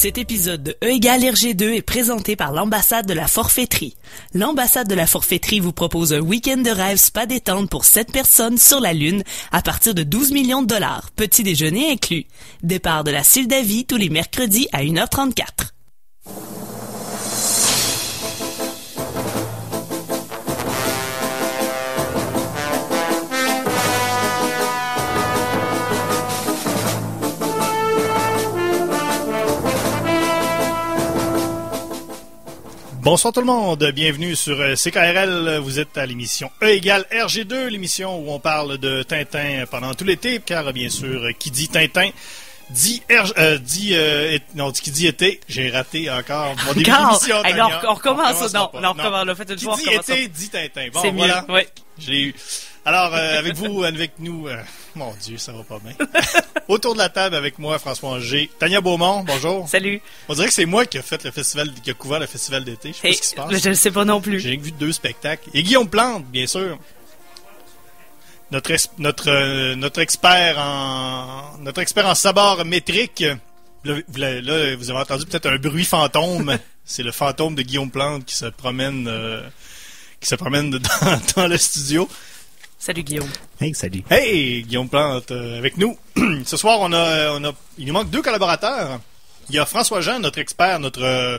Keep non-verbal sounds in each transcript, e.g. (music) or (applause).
Cet épisode de E égale RG2 est présenté par l'ambassade de la forfaiterie. L'ambassade de la forfaiterie vous propose un week-end de rêve spa détente pour 7 personnes sur la Lune à partir de 12 millions de dollars, petit déjeuner inclus. Départ de la Sildavie tous les mercredis à 1h34. Bonsoir tout le monde, bienvenue sur euh, CKRL. Vous êtes à l'émission E égale RG2, l'émission où on parle de Tintin pendant tout l'été, car bien sûr, qui dit Tintin dit R, euh, dit euh, non, qui dit été, j'ai raté encore mon début d'émission. Hey, non, on recommence, non, non, on recommence, faites une Qui fois, on dit été dit Tintin. Bon, C'est voilà. mieux, ouais. Je l'ai eu. Alors, euh, avec vous, avec nous, euh, mon Dieu, ça va pas bien. (laughs) Autour de la table avec moi, François G. Tania Beaumont, bonjour. Salut. On dirait que c'est moi qui a fait le festival, qui a couvert le festival d'été. Je sais pas Hey, ce qui se passe. je ne sais pas non J'ai plus. que vu deux spectacles. Et Guillaume Plante, bien sûr. Notre, notre, euh, notre expert en notre expert en sabord métrique. Là, vous, l'avez- là, vous avez entendu peut-être un bruit fantôme. (laughs) C'est le fantôme de Guillaume Plante qui se promène euh, qui se promène (laughs) dans, dans le studio. Salut Guillaume. Hey, salut. Hey, Guillaume Plante euh, avec nous. (clears throat) Ce soir, on a, on a, il nous manque deux collaborateurs. Il y a François Jean, notre expert, notre euh,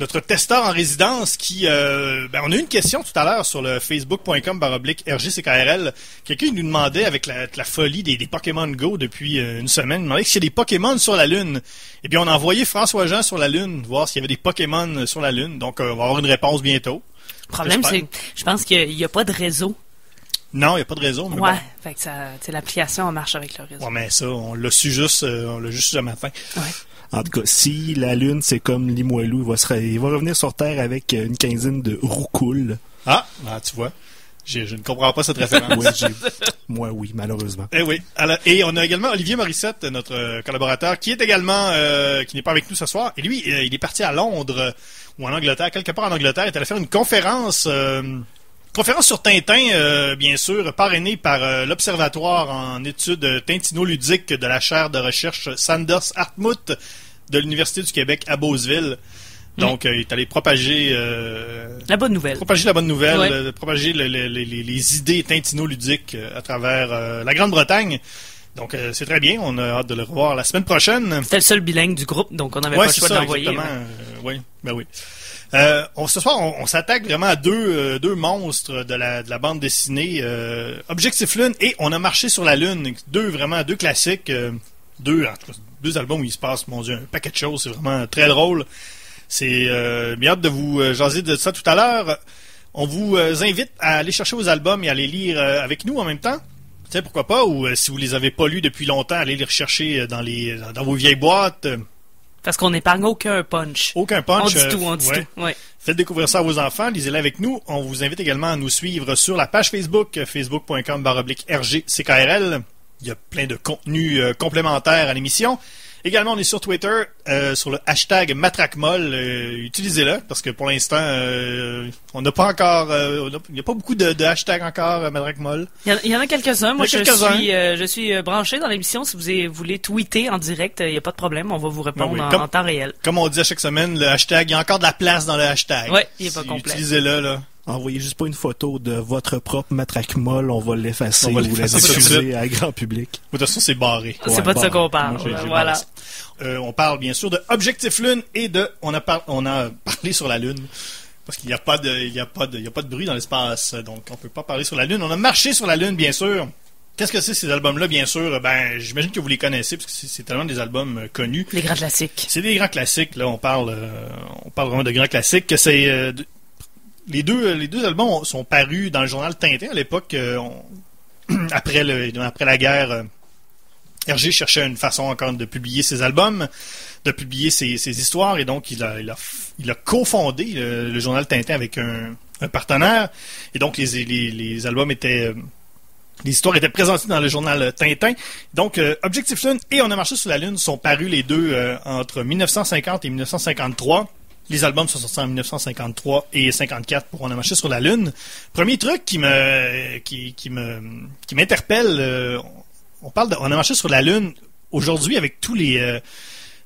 notre testeur en résidence, qui, euh, ben, on a eu une question tout à l'heure sur le facebook.com baroblique RGCKRL. Quelqu'un nous demandait avec la, la folie des, des Pokémon Go depuis une semaine, il demandait s'il y a des Pokémon sur la Lune. Eh bien, on a envoyé François Jean sur la Lune, voir s'il y avait des Pokémon sur la Lune. Donc, euh, on va avoir une réponse bientôt. Le problème, c'est, je pense qu'il n'y a pas de réseau. Non, il n'y a pas de réseau. Mais Ouais. bon. Fait que l'application marche avec le réseau. Ouais, mais ça, on l'a su juste, euh, on l'a juste ce matin. Ouais. En tout cas, si la Lune, c'est comme Limoilou, il va, se, il va revenir sur Terre avec euh, une quinzaine de roucoules. Ah, ah, tu vois. Je, je ne comprends pas cette référence. Ouais, Moi, oui, malheureusement. Eh oui. Alors, et on a également Olivier Morissette, notre euh, collaborateur, qui est également, euh, qui n'est pas avec nous ce soir. Et lui, euh, il est parti à Londres euh, ou en Angleterre, quelque part en Angleterre. Il est allé faire une conférence, euh, conférence sur Tintin, euh, bien sûr, parrainée par euh, l'Observatoire en études tintinoludiques de la chaire de recherche Sanders Hartmut de l'Université du Québec à Beauceville. Donc, euh, il est allé propager euh, La bonne nouvelle. propager la bonne nouvelle, Ouais. euh, propager le- le- le- les, les idées tintinoludiques euh, à travers euh, la Grande-Bretagne. Donc euh, c'est très bien, on a hâte de le revoir la semaine prochaine. C'était le seul bilingue du groupe, donc on n'avait Ouais, pas le choix de ça, l'envoyer. exactement. ouais. Oui, ben oui. Euh, ce soir, on, s'attaque vraiment à deux, euh, monstres de la, de la bande dessinée, euh, Objectif Lune et On a marché sur la Lune. Deux vraiment deux classiques, deux, deux albums où il se passe, mon Dieu, un paquet de choses. C'est vraiment très drôle. C'est bien hâte de vous jaser de ça tout à l'heure. On vous invite à aller chercher vos albums et à les lire avec nous en même temps. Tu sais, pourquoi pas, ou si vous les avez pas lus depuis longtemps, allez les rechercher dans vos vieilles boîtes. Euh, Parce qu'on n'épargne aucun punch. Aucun punch. on dit euh, tout, on dit ouais. tout. Ouais. Faites découvrir ça à vos enfants, lisez-les avec nous. On vous invite également à nous suivre sur la page Facebook, euh, facebook.com RGCKRL. Il y a plein de contenus euh, complémentaires à l'émission. Également, on est sur Twitter, euh, sur le hashtag MatraqueMolle. Euh, Utilisez-le, parce que pour l'instant, euh, on n'a pas encore... il n'y a pas beaucoup de, de hashtags encore, MatraqueMolle. Il y en- il y, en a quelques-uns. Moi, je suis, je suis branché dans l'émission. Si vous voulez tweeter en direct, il n'y a pas de problème. On va vous répondre Ben oui, en, comme- en temps réel. Comme on dit à chaque semaine, le hashtag, il y a encore de la place dans le hashtag. Ouais, il est pas Si- complet. Utilisez-le, là. Envoyez juste pas une photo de votre propre matraque molle, on va l'effacer On va ou la diffuser à grand public. De toute façon, c'est barré. C'est Ouais, pas de ça qu'on parle. Moi, voilà. Euh, on parle bien sûr de Objectif Lune et de on a par- on a (laughs) parlé sur la Lune parce qu'il n'y a pas de il y a pas de il y a pas de bruit dans l'espace donc on peut pas parler sur la Lune. On a marché sur la Lune bien sûr. Qu'est-ce que c'est ces albums-là bien sûr? Ben j'imagine que vous les connaissez parce que c'est tellement des albums euh, connus. Les grands classiques. C'est des grands classiques là. On parle euh, on parle vraiment de grands classiques. Que c'est euh, les deux les deux albums ont- sont parus dans le journal Tintin à l'époque euh, (clears throat) après après la guerre. euh, Hergé cherchait une façon encore de publier ses albums, de publier ses, histoires, et donc il a, il a, cofondé le, journal Tintin avec un, partenaire. Et donc les, albums étaient. euh, Les histoires étaient présentées dans le journal Tintin. Donc, euh, Objectif Lune et On a marché sur la Lune sont parus les deux euh, entre 1950 et 1953. Les albums sont sortis en 1953 et 54 pour On a marché sur la Lune. Premier truc qui me qui, me qui m'interpelle, euh, on parle de, on a marché sur la Lune aujourd'hui avec tous les euh,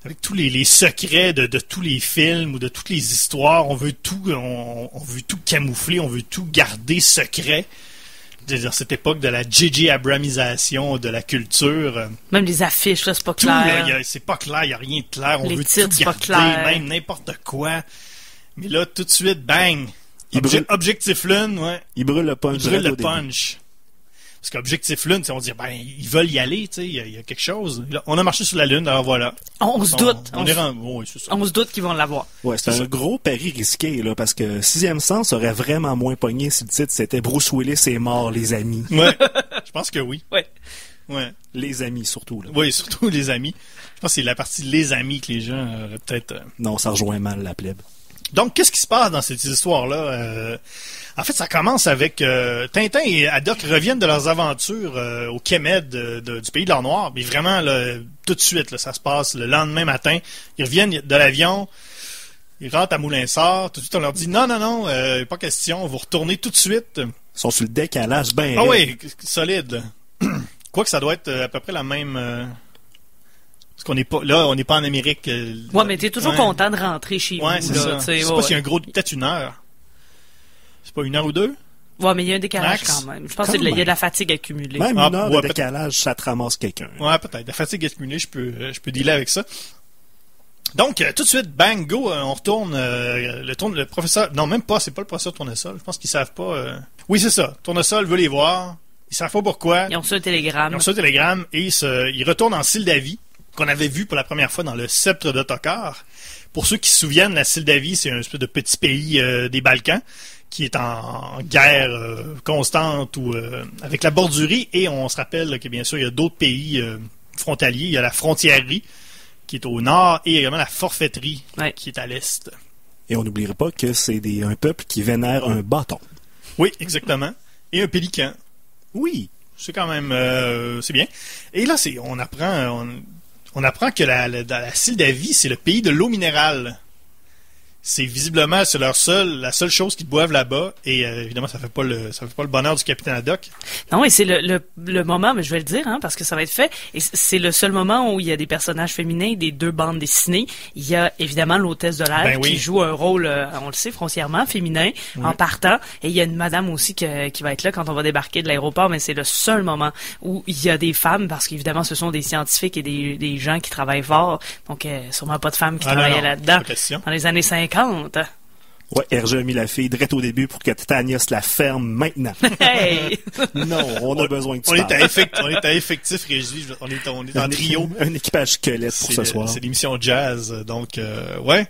avec tous les, secrets de, de tous les films ou de toutes les histoires. On veut tout, on veut tout camoufler, on veut tout garder secret. Dans cette époque de la J.J. Abramisation de la culture. euh, Même les affiches, là, c'est pas tout, là, clair. c'est pas clair, il n'y a rien de clair. On Les veut titres, tout c'est pas clair. même n'importe quoi. Mais là, tout de suite, bang! Il Obje- brûle- Objectif Lune, ouais. Il brûle le punch. Il brûle le punch. Parce qu'Objectif Lune, tu sais, on dit, ben, ils veulent y aller, tu sais, il y, a- il y a quelque chose. Là, on a marché sur la Lune, alors voilà. On, on se doute. On, On, se- on se doute qu'ils vont l'avoir. Ouais, c'est un ça. gros pari risqué, là, parce que Sixième Sens aurait vraiment moins pogné si le titre c'était Bruce Willis est mort, les amis. Ouais. (laughs) Je pense que oui. Ouais. Ouais. Les amis, surtout, là. Oui, surtout les amis. Je pense que c'est la partie les amis que les gens auraient peut-être. euh, Non, ça rejoint mal la plèbe. Donc, qu'est-ce qui se passe dans cette histoire-là? Euh, en fait, ça commence avec euh, Tintin et Haddock reviennent de leurs aventures euh, au Kemed de- de- du pays de l'or noir. Mais vraiment, là, tout de suite, là, ça se passe le lendemain matin. Ils reviennent de l'avion, ils rentrent à Moulinsart. Tout de suite, on leur dit non, non, non, euh, pas question, vous retournez tout de suite. Ils sont sur le décalage ben Ah oui, solide. (clears throat) Quoique ça doit être à peu près la même. Parce qu'on n'est pas là, on n'est pas en Amérique. euh, Ouais, mais t'es toujours ouais. content de rentrer chez Ouais, vous, c'est ça. Je sais ouais, pas s'il y a un gros, peut-être une heure. C'est pas une heure ou deux? Ouais, mais il y a un décalage Max? quand même. Je pense qu'il y a de la fatigue accumulée. Même Ah, une heure ouais, de décalage, ça te ramasse quelqu'un. Ouais, peut-être. La fatigue accumulée, je peux, euh, je peux dealer avec ça. Donc, euh, tout de suite, bang, go, on retourne. euh, le, tourne, le professeur. Non, même pas, c'est pas le professeur Tournesol. Je pense qu'ils savent pas. euh. Oui, c'est ça. Tournesol veut les voir. Ils savent pas pourquoi. Ils ont reçu un télégramme. Ils ont reçu un télégramme et ils, se- ils retournent en Sildavie, qu'on avait vu pour la première fois dans le sceptre d'Ottokar. Pour ceux qui se souviennent, la Sildavie, c'est un espèce de petit pays euh, des Balkans qui est en, en guerre euh, constante ou euh, avec la bordurie. Et on se rappelle que bien sûr, il y a d'autres pays euh, frontaliers. Il y a la frontièrerie qui est au nord et également la forfaiterie Ouais. qui est à l'est. Et on n'oubliera pas que c'est des- un peuple qui vénère un bâton. Oui, exactement. Et un pélican. Oui. C'est quand même euh, c'est bien. Et là, c'est on apprend on, on apprend que la, la, la Sildavie, c'est le pays de l'eau minérale. C'est visiblement c'est leur seul la seule chose qu'ils boivent là-bas et euh, évidemment ça fait pas le ça fait pas le bonheur du capitaine Haddock. Non, et c'est le, le, le moment, mais je vais le dire, hein, parce que ça va être fait. Et c'est le seul moment où il y a des personnages féminins des deux bandes dessinées. Il y a évidemment l'hôtesse de l'air Ben oui. qui joue un rôle, euh, on le sait, foncièrement féminin en partant. Et il y a une madame aussi que- qui va être là quand on va débarquer de l'aéroport, mais c'est le seul moment où il y a des femmes, parce qu'évidemment ce sont des scientifiques et des, des gens qui travaillent fort. Donc euh, sûrement pas de femmes qui Ah, travaillaient là-dedans dans les années 50. Ouais, Hergé a mis la fille direct au début pour que Tania se la ferme maintenant. Hey! (laughs) non, on a besoin que tu On est, parles. à effect- on est à effectif réduit, je- on est, on est en Un- trio. Un équipage squelette pour C'est ce le- soir. C'est l'émission jazz, donc euh, ouais.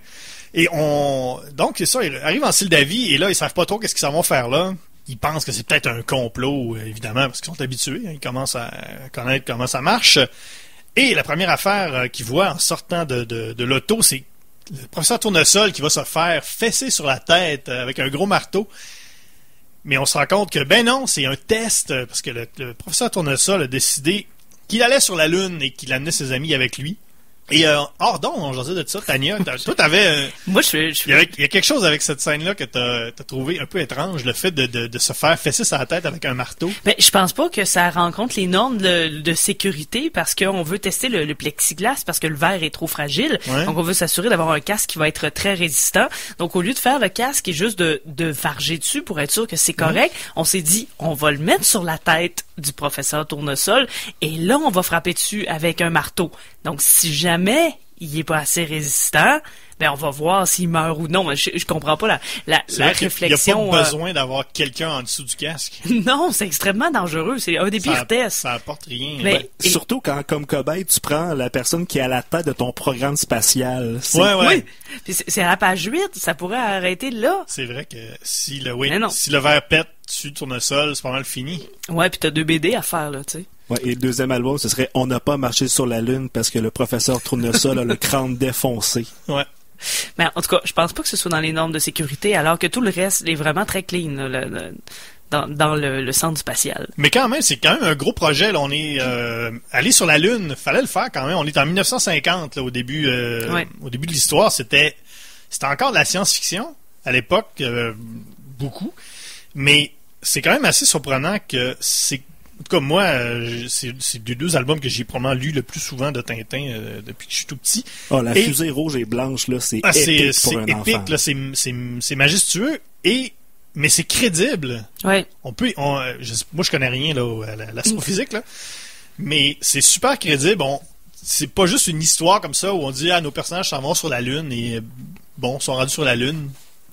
Et on donc c'est ça, ils arrivent en Sildavie et là ils savent pas trop qu'est-ce qu'ils s'en vont faire là. Ils pensent que c'est peut-être un complot évidemment parce qu'ils sont habitués, hein, ils commencent à connaître comment ça marche. Et la première affaire euh, qu'ils voient en sortant de, de, de l'auto, c'est le professeur Tournesol qui va se faire fesser sur la tête euh, avec un gros marteau. Mais on se rend compte que, ben non, c'est un test, euh, parce que le, le professeur Tournesol a décidé qu'il allait sur la Lune et qu'il amenait ses amis avec lui. Et, euh, hors donc, on jasait de ça, Tania, toi, t'avais, euh, (laughs) Moi, je suis... il y, a quelque chose avec cette scène-là que t'as as trouvé un peu étrange, le fait de, de, de se faire fesser sa tête avec un marteau. Mais je pense pas que ça rencontre les normes de, de sécurité parce qu'on veut tester le, le plexiglas parce que le verre est trop fragile. Ouais. Donc on veut s'assurer d'avoir un casque qui va être très résistant. Donc au lieu de faire le casque et juste de, de varger dessus pour être sûr que c'est correct, on s'est dit on va le mettre sur la tête du professeur Tournesol et là on va frapper dessus avec un marteau. Donc si jamais il est pas assez résistant, ben on va voir s'il meurt ou non. Je, je comprends pas la, la, vrai qu'il n'y a réflexion. pas euh, besoin d'avoir quelqu'un en dessous du casque. (laughs) non, c'est extrêmement dangereux. C'est un des Ça, pires tests. ça apporte rien. Mais- Ouais. Et- Surtout quand, comme cobaye, tu prends la personne qui est à la tête de ton programme spatial. Ouais, ouais. Oui. C'est à la page 8, ça pourrait arrêter là. C'est vrai que si le, oui, si le verre pète dessus de tournesol, c'est pas mal fini. Ouais, puis t'as deux BD à faire là, tu sais. Ouais, et le deuxième album, ce serait On n'a pas marché sur la Lune parce que le professeur Tournesol a le (laughs) crâne défoncé. Ouais. Mais en tout cas, je pense pas que ce soit dans les normes de sécurité, alors que tout le reste est vraiment très clean là, le- le- dans, dans le, le centre spatial. Mais quand même, c'est quand même un gros projet. Là. On est euh, allé sur la Lune. Fallait le faire quand même. On est en 1950 là, au début. euh, Ouais. Au début de l'histoire, c'était c'était encore de la science-fiction à l'époque, euh, beaucoup. Mais c'est quand même assez surprenant que c'est tout cas, moi, euh, c'est c'est les deux albums que j'ai probablement lu le plus souvent de Tintin euh, depuis que je suis tout petit. Oh, la Et- fusée rouge et blanche, là, c'est Ah, épique c'est pour un épique, enfant. là, c'est c'est- c'est majestueux et mais c'est crédible. Ouais. On peut, on, euh, je- moi je connais rien là à la- l'astrophysique là, mais c'est super crédible. On, c'est pas juste une histoire comme ça où on dit ah nos personnages s'en vont sur la lune et bon sont rendus sur la lune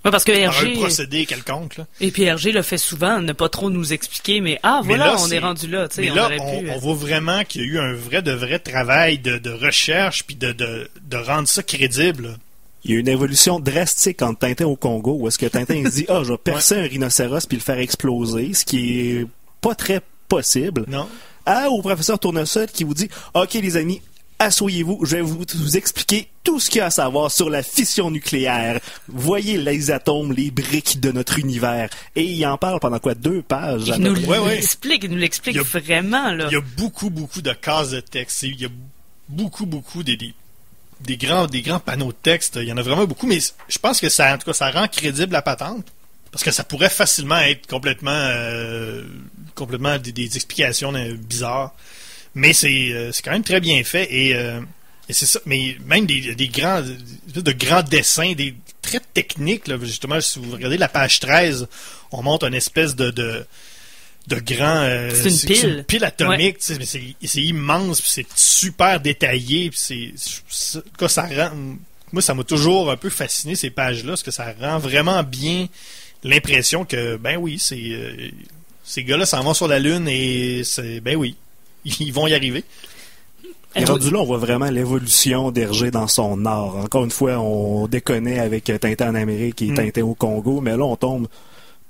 Ouais, parce que par un Hergé, procédé quelconque là. et puis Hergé le fait souvent, ne pas trop nous expliquer, mais ah, Mais voilà, là, on est rendu là, tu sais, Mais on là, on, pu... euh, on voit vraiment qu'il y a eu un vrai de vrai travail de, de recherche puis de, de, de rendre ça crédible. Il y a une évolution drastique entre Tintin au Congo, où est-ce que Tintin il se dit, (laughs) ah, je vais percer un rhinocéros puis le faire exploser, ce qui est pas très possible. Non. Ah, au professeur Tournesol qui vous dit, ok les amis, asseyez-vous, je vais vous, vous expliquer tout ce qu'il y a à savoir sur la fission nucléaire. Voyez les atomes, les briques de notre univers. Et il en parle pendant quoi? Deux pages? il nous l'explique, il nous l'explique Il y a- vraiment, là. Il y a beaucoup, beaucoup de cases de texte. Il y a beaucoup, beaucoup des, des, des grands, des grands panneaux de texte. Il y en a vraiment beaucoup, mais je pense que ça, en tout cas, ça rend crédible la patente. Parce que ça pourrait facilement être complètement, euh, complètement des, des explications euh, bizarres. Mais c'est, euh, c'est quand même très bien fait et, euh, et c'est ça. Mais même des, des grands, de grands dessins, des très techniques. Là, justement, si vous regardez la page 13, on montre une espèce de, de de grand euh, C'est une pile. pile atomique c'est immense c'est super détaillé c'est ça rend moi ça m'a toujours un peu fasciné ces pages là parce que ça rend vraiment bien l'impression que ben oui c'est euh, ces gars-là s'en vont sur la lune et c'est ben oui (laughs) ils vont y arriver Et rendu là, on voit vraiment l'évolution d'Hergé dans son art. Encore une fois, on déconne avec Tintin en Amérique et Mm. Tintin au Congo, mais là, on tombe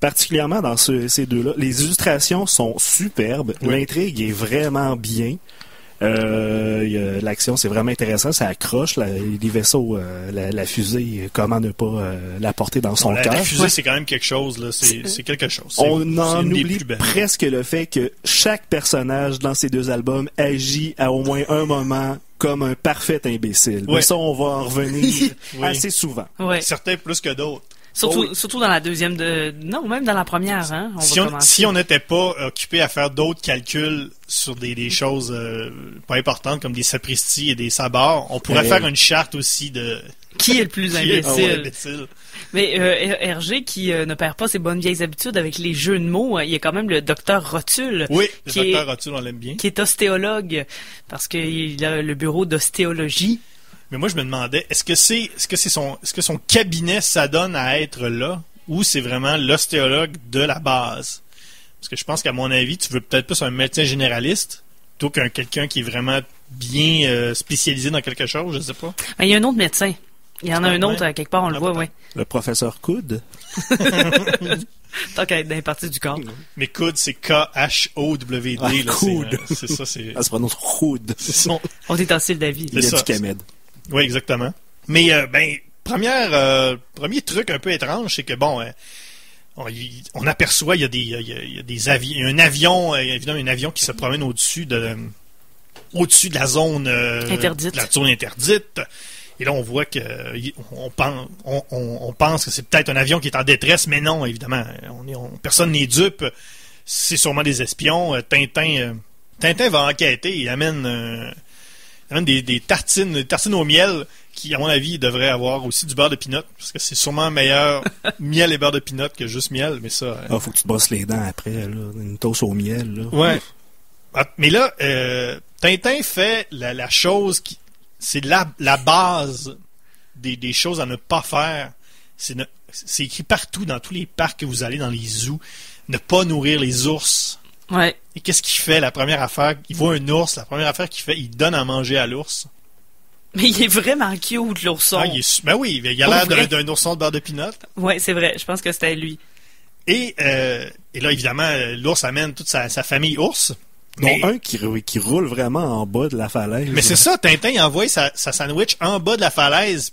particulièrement dans ce- ces deux-là. Les illustrations sont superbes. Oui. L'intrigue est vraiment bien. Euh, L'action, c'est vraiment intéressant. Ça accroche la- les vaisseaux, euh, la, la fusée. Comment ne pas euh, la porter dans son cœur? la fusée c'est quand même quelque chose là c'est quelque chose On en oublie presque le fait que chaque personnage dans ces deux albums agit à au moins un moment comme un parfait imbécile. Mais ça, on va en revenir (laughs) Oui. assez souvent. Ouais. certains plus que d'autres Surtout, Oh oui. surtout dans la deuxième de, non, même dans la première, hein. On si va on commencer. si on n'était pas occupé à faire d'autres calculs sur des, des choses euh, pas importantes comme des sapristis et des sabords, on pourrait Euh, faire une charte aussi de Qui est le plus (laughs) imbécile? Mais euh, Her- Hergé, qui euh, ne perd pas ses bonnes vieilles habitudes avec les jeux de mots, euh, il y a quand même le docteur Rotule, Oui, le Qui est- docteur Rotule, on l'aime bien. qui est ostéologue, parce qu'il a le bureau d'ostéologie. Mais moi, je me demandais, est-ce que c'est est-ce que c'est son est-ce que son cabinet s'adonne à être là ou c'est vraiment l'ostéologue de la base? Parce que je pense qu'à mon avis, tu veux peut-être plus un médecin généraliste plutôt qu'un quelqu'un qui est vraiment bien euh, spécialisé dans quelque chose, je sais pas. Mais il y a un autre médecin. Il y en a un autre, euh, quelque part, on le Ah, voit, oui. Le professeur Coude. Tant qu'à être dans les parties du corps. Mais coude, c'est K-H-O-W-D. Ah, coude. euh, C'est ça, c'est... Elle se prononce Coude. On est en style d'avis. Il y a ça, du Kamed. Oui, exactement. Mais, euh, ben, première, euh, premier truc un peu étrange, c'est que, bon, euh, on, y- on aperçoit, il y a des, il y a, il y a des un avion, euh, évidemment, un avion qui se promène au-dessus de, au-dessus de la zone, Interdite. de la zone interdite. Et là, on voit que, on pense, on, on- pense que c'est peut-être un avion qui est en détresse, mais non, évidemment, on est, on- personne n'est dupe. C'est sûrement des espions. Tintin, Tintin va enquêter. Il amène, des, des tartines, des tartines au miel qui, à mon avis, devraient avoir aussi du beurre de pinot, parce que c'est sûrement meilleur (laughs) miel et beurre de pinot que juste miel, mais ça. euh, Ah, faut que tu te brosses les dents après, là. Une toast au miel, là. Ouais. Ah, Mais là, euh, Tintin fait la, la chose qui. C'est la, la base des, des choses à ne pas faire. C'est ne- c'est écrit partout, dans tous les parcs que vous allez, dans les zoos. Ne pas nourrir les ours. Ouais. Et qu'est-ce qu'il fait la première affaire? Il voit un ours. La première affaire qu'il fait, il donne à manger à l'ours. Mais il est vraiment cute, l'ourson. Ah, il est ben oui, il a l'air d'un ourson de beurre de pinot. Ouais, c'est vrai. Je pense que c'était lui. Et, euh, et là, évidemment, euh, l'ours amène toute sa, sa famille ours. Non, Mais- un qui, rou- qui roule vraiment en bas de la falaise. Mais c'est ça, Tintin, il envoie sa, sa sandwich en bas de la falaise,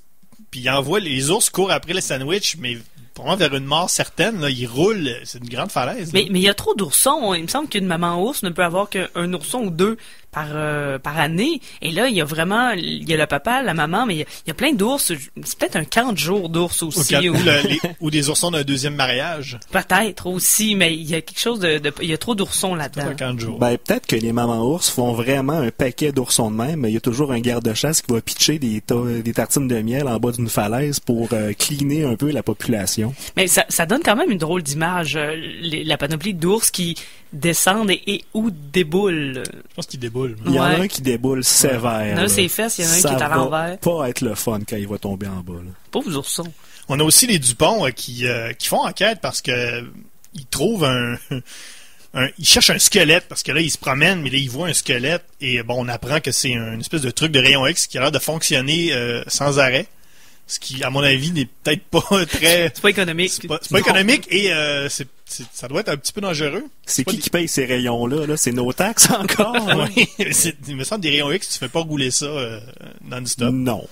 puis il envoie les ours courent après le sandwich, mais vraiment vers une mort certaine, là, il roule, c'est une grande falaise. Mais mais il y a trop d'oursons. Il me semble qu'une maman ours ne peut avoir qu'un ourson ou deux par euh, par année. Et là, il y a vraiment, il y a le papa, la maman, mais il y a, il y a plein d'ours. C'est peut-être un camp de jour d'ours Ou, aussi. ou- ou le- les- ou des oursons d'un deuxième mariage. Peut-être aussi, mais il y a quelque chose de, de- il y a trop d'oursons Un là-dedans. camp de jour. Ben, peut-être que les mamans ours font vraiment un paquet d'oursons de même, mais il y a toujours un garde-chasse qui va pitcher des, ta- des tartines de miel en bas d'une falaise pour euh, cleaner un peu la population. Mais ça, ça donne quand même une drôle d'image, euh, la panoplie d'ours qui descendent et, et ou déboulent. Je pense qu'il déboule. Il y en a un qui déboule sévère. Il y en a un là. ses fesses, il y en a un Ça qui est à va l'envers. pas être le fun quand il va tomber en bas. là. Pauvres oursons. On a aussi les Dupont euh, qui, euh, qui font enquête parce que euh, ils trouvent un, (laughs) un- Ils cherchent un squelette parce que là, ils se promènent, mais là, ils voient un squelette et bon, on apprend que c'est une espèce de truc de rayon X qui a l'air de fonctionner euh, sans arrêt. Ce qui, à mon avis, n'est peut-être pas (laughs) très. C'est pas économique. C'est pas, c'est pas économique et euh, c'est- c'est- ça doit être un petit peu dangereux. C'est qui des- qui paye ces rayons-là? -là? C'est nos taxes encore? (laughs) Oui, il me semble des rayons X, tu fais pas rouler ça euh, non-stop. Non.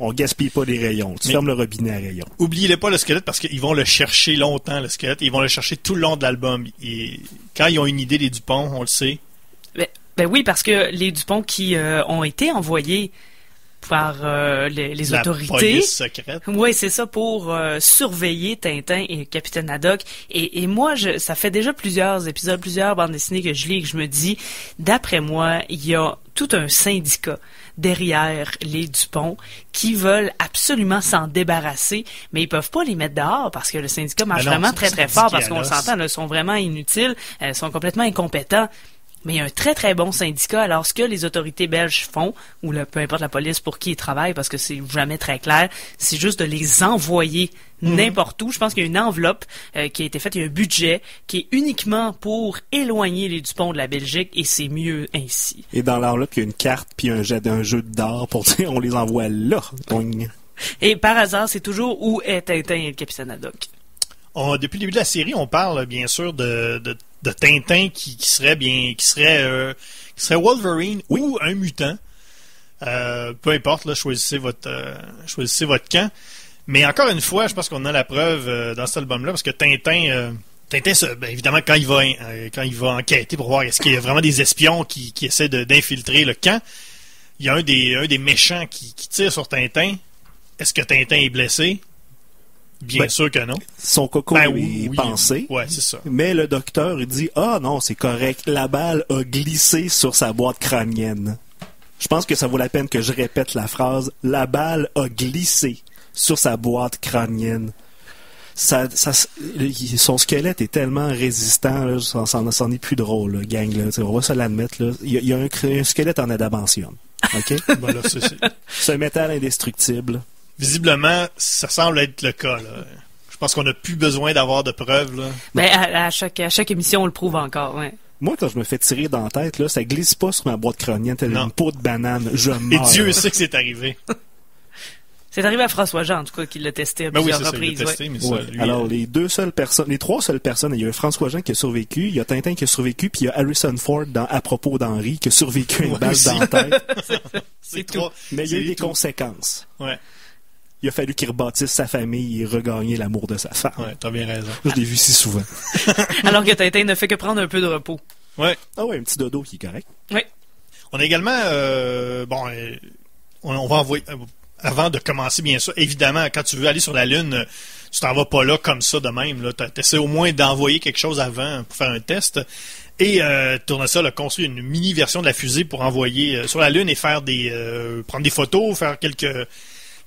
On gaspille pas des rayons. Tu Mais- fermes le robinet à rayons. Oubliez pas le squelette parce qu'ils vont le chercher longtemps, le squelette. Ils vont le chercher tout le long de l'album. Et quand ils ont une idée, les Dupont, on le sait. Ben, ben oui, parce que les Dupont qui euh, ont été envoyés par euh, les, les La autorités. police secrète. Oui, c'est ça pour euh, surveiller Tintin et Capitaine Haddock. Et, et moi, je, ça fait déjà plusieurs épisodes, plusieurs bandes dessinées que je lis et que je me dis, d'après moi, il y a tout un syndicat derrière les Dupont qui veulent absolument s'en débarrasser, mais ils peuvent pas les mettre dehors parce que le syndicat marche non, vraiment très très fort parce qu'on s'entend, ils sont vraiment inutiles, euh, ils sont complètement incompétents. Mais il y a un très très bon syndicat. Alors ce que les autorités belges font, ou le, peu importe la police pour qui ils travaillent, parce que c'est jamais très clair, c'est juste de les envoyer Mhm. n'importe où. Je pense qu'il y a une enveloppe euh, qui a été faite, il y a un budget qui est uniquement pour éloigner les Dupont de la Belgique, et c'est mieux ainsi. Et dans l'enveloppe, il y a une carte puis un jet d'un jeu d'or pour dire on les envoie là. Boing. Et par hasard, c'est toujours où est Tintin et le capitaine Haddock? On- depuis le début de la série, on parle bien sûr de, de, de Tintin qui, qui serait bien, qui serait, euh, qui serait Wolverine ou un mutant. Euh, peu importe, là, choisissez votre, euh, choisissez votre camp. Mais encore une fois, je pense qu'on a la preuve dans cet album-là, parce que Tintin, Tintin, se- ben, évidemment, quand il va, quand il va enquêter pour voir est-ce qu'il y a vraiment des espions qui, qui essaient d'infiltrer le camp, il y a un des, un des méchants qui, qui tire sur Tintin. Est-ce que Tintin est blessé? Bien Ben, sûr que non. Son coco Ben est oui, oui. pensé. Ouais, c'est ça. Mais le docteur, il dit Ah non, c'est correct. La balle a glissé sur sa boîte crânienne. Je pense que ça vaut la peine que je répète la phrase. La balle a glissé sur sa boîte crânienne. Ça, ça, il- son squelette est tellement résistant, ça, ça, ça en est plus drôle, là, gang. Là, on va se l'admettre. Il y a, il y a un, un squelette en adamantium. OK? (laughs) Ben là, c'est- c'est- c'est un métal indestructible. Visiblement, ça semble être le cas. Là. Je pense qu'on n'a plus besoin d'avoir de preuves. Là. Ben, à, à chaque, à chaque émission, on le prouve encore. Ouais. Moi, quand je me fais tirer dans la tête, là, ça glisse pas sur ma boîte crânienne telle une peau de banane. Je Et meurs. Dieu sait que c'est arrivé. (laughs) C'est arrivé à François Jean, en tout cas, qui l'a testé à Ben oui, plusieurs ça, reprises. a ouais. testé, mais ça, Ouais. lui, Alors, euh, les deux seules personnes, les trois seules personnes, il y a François Jean qui a survécu, il y a Tintin qui a survécu, puis il y a Harrison Ford dans À propos d'Henri qui a survécu à une balle dans la tête. (laughs) c'est tout. trop. Mais il y a eu des tout. conséquences. Ouais, Il a fallu qu'il rebâtisse sa famille et regagner l'amour de sa femme. ouais, t'as bien raison. Je l'ai vu si souvent. (laughs) Alors que Tintin ne fait que prendre un peu de repos. Ouais. Ah ouais, un petit dodo qui est correct. Oui. On a également, euh, bon, euh, on, on va envoyer, euh, avant de commencer, bien sûr, évidemment, quand tu veux aller sur la Lune, tu t'en vas pas là comme ça de même. Là. T'as- T'essaies au moins d'envoyer quelque chose avant pour faire un test. Et euh, Tournesol a construit une mini version de la fusée pour envoyer euh, sur la Lune et faire des, euh, prendre des photos, faire quelques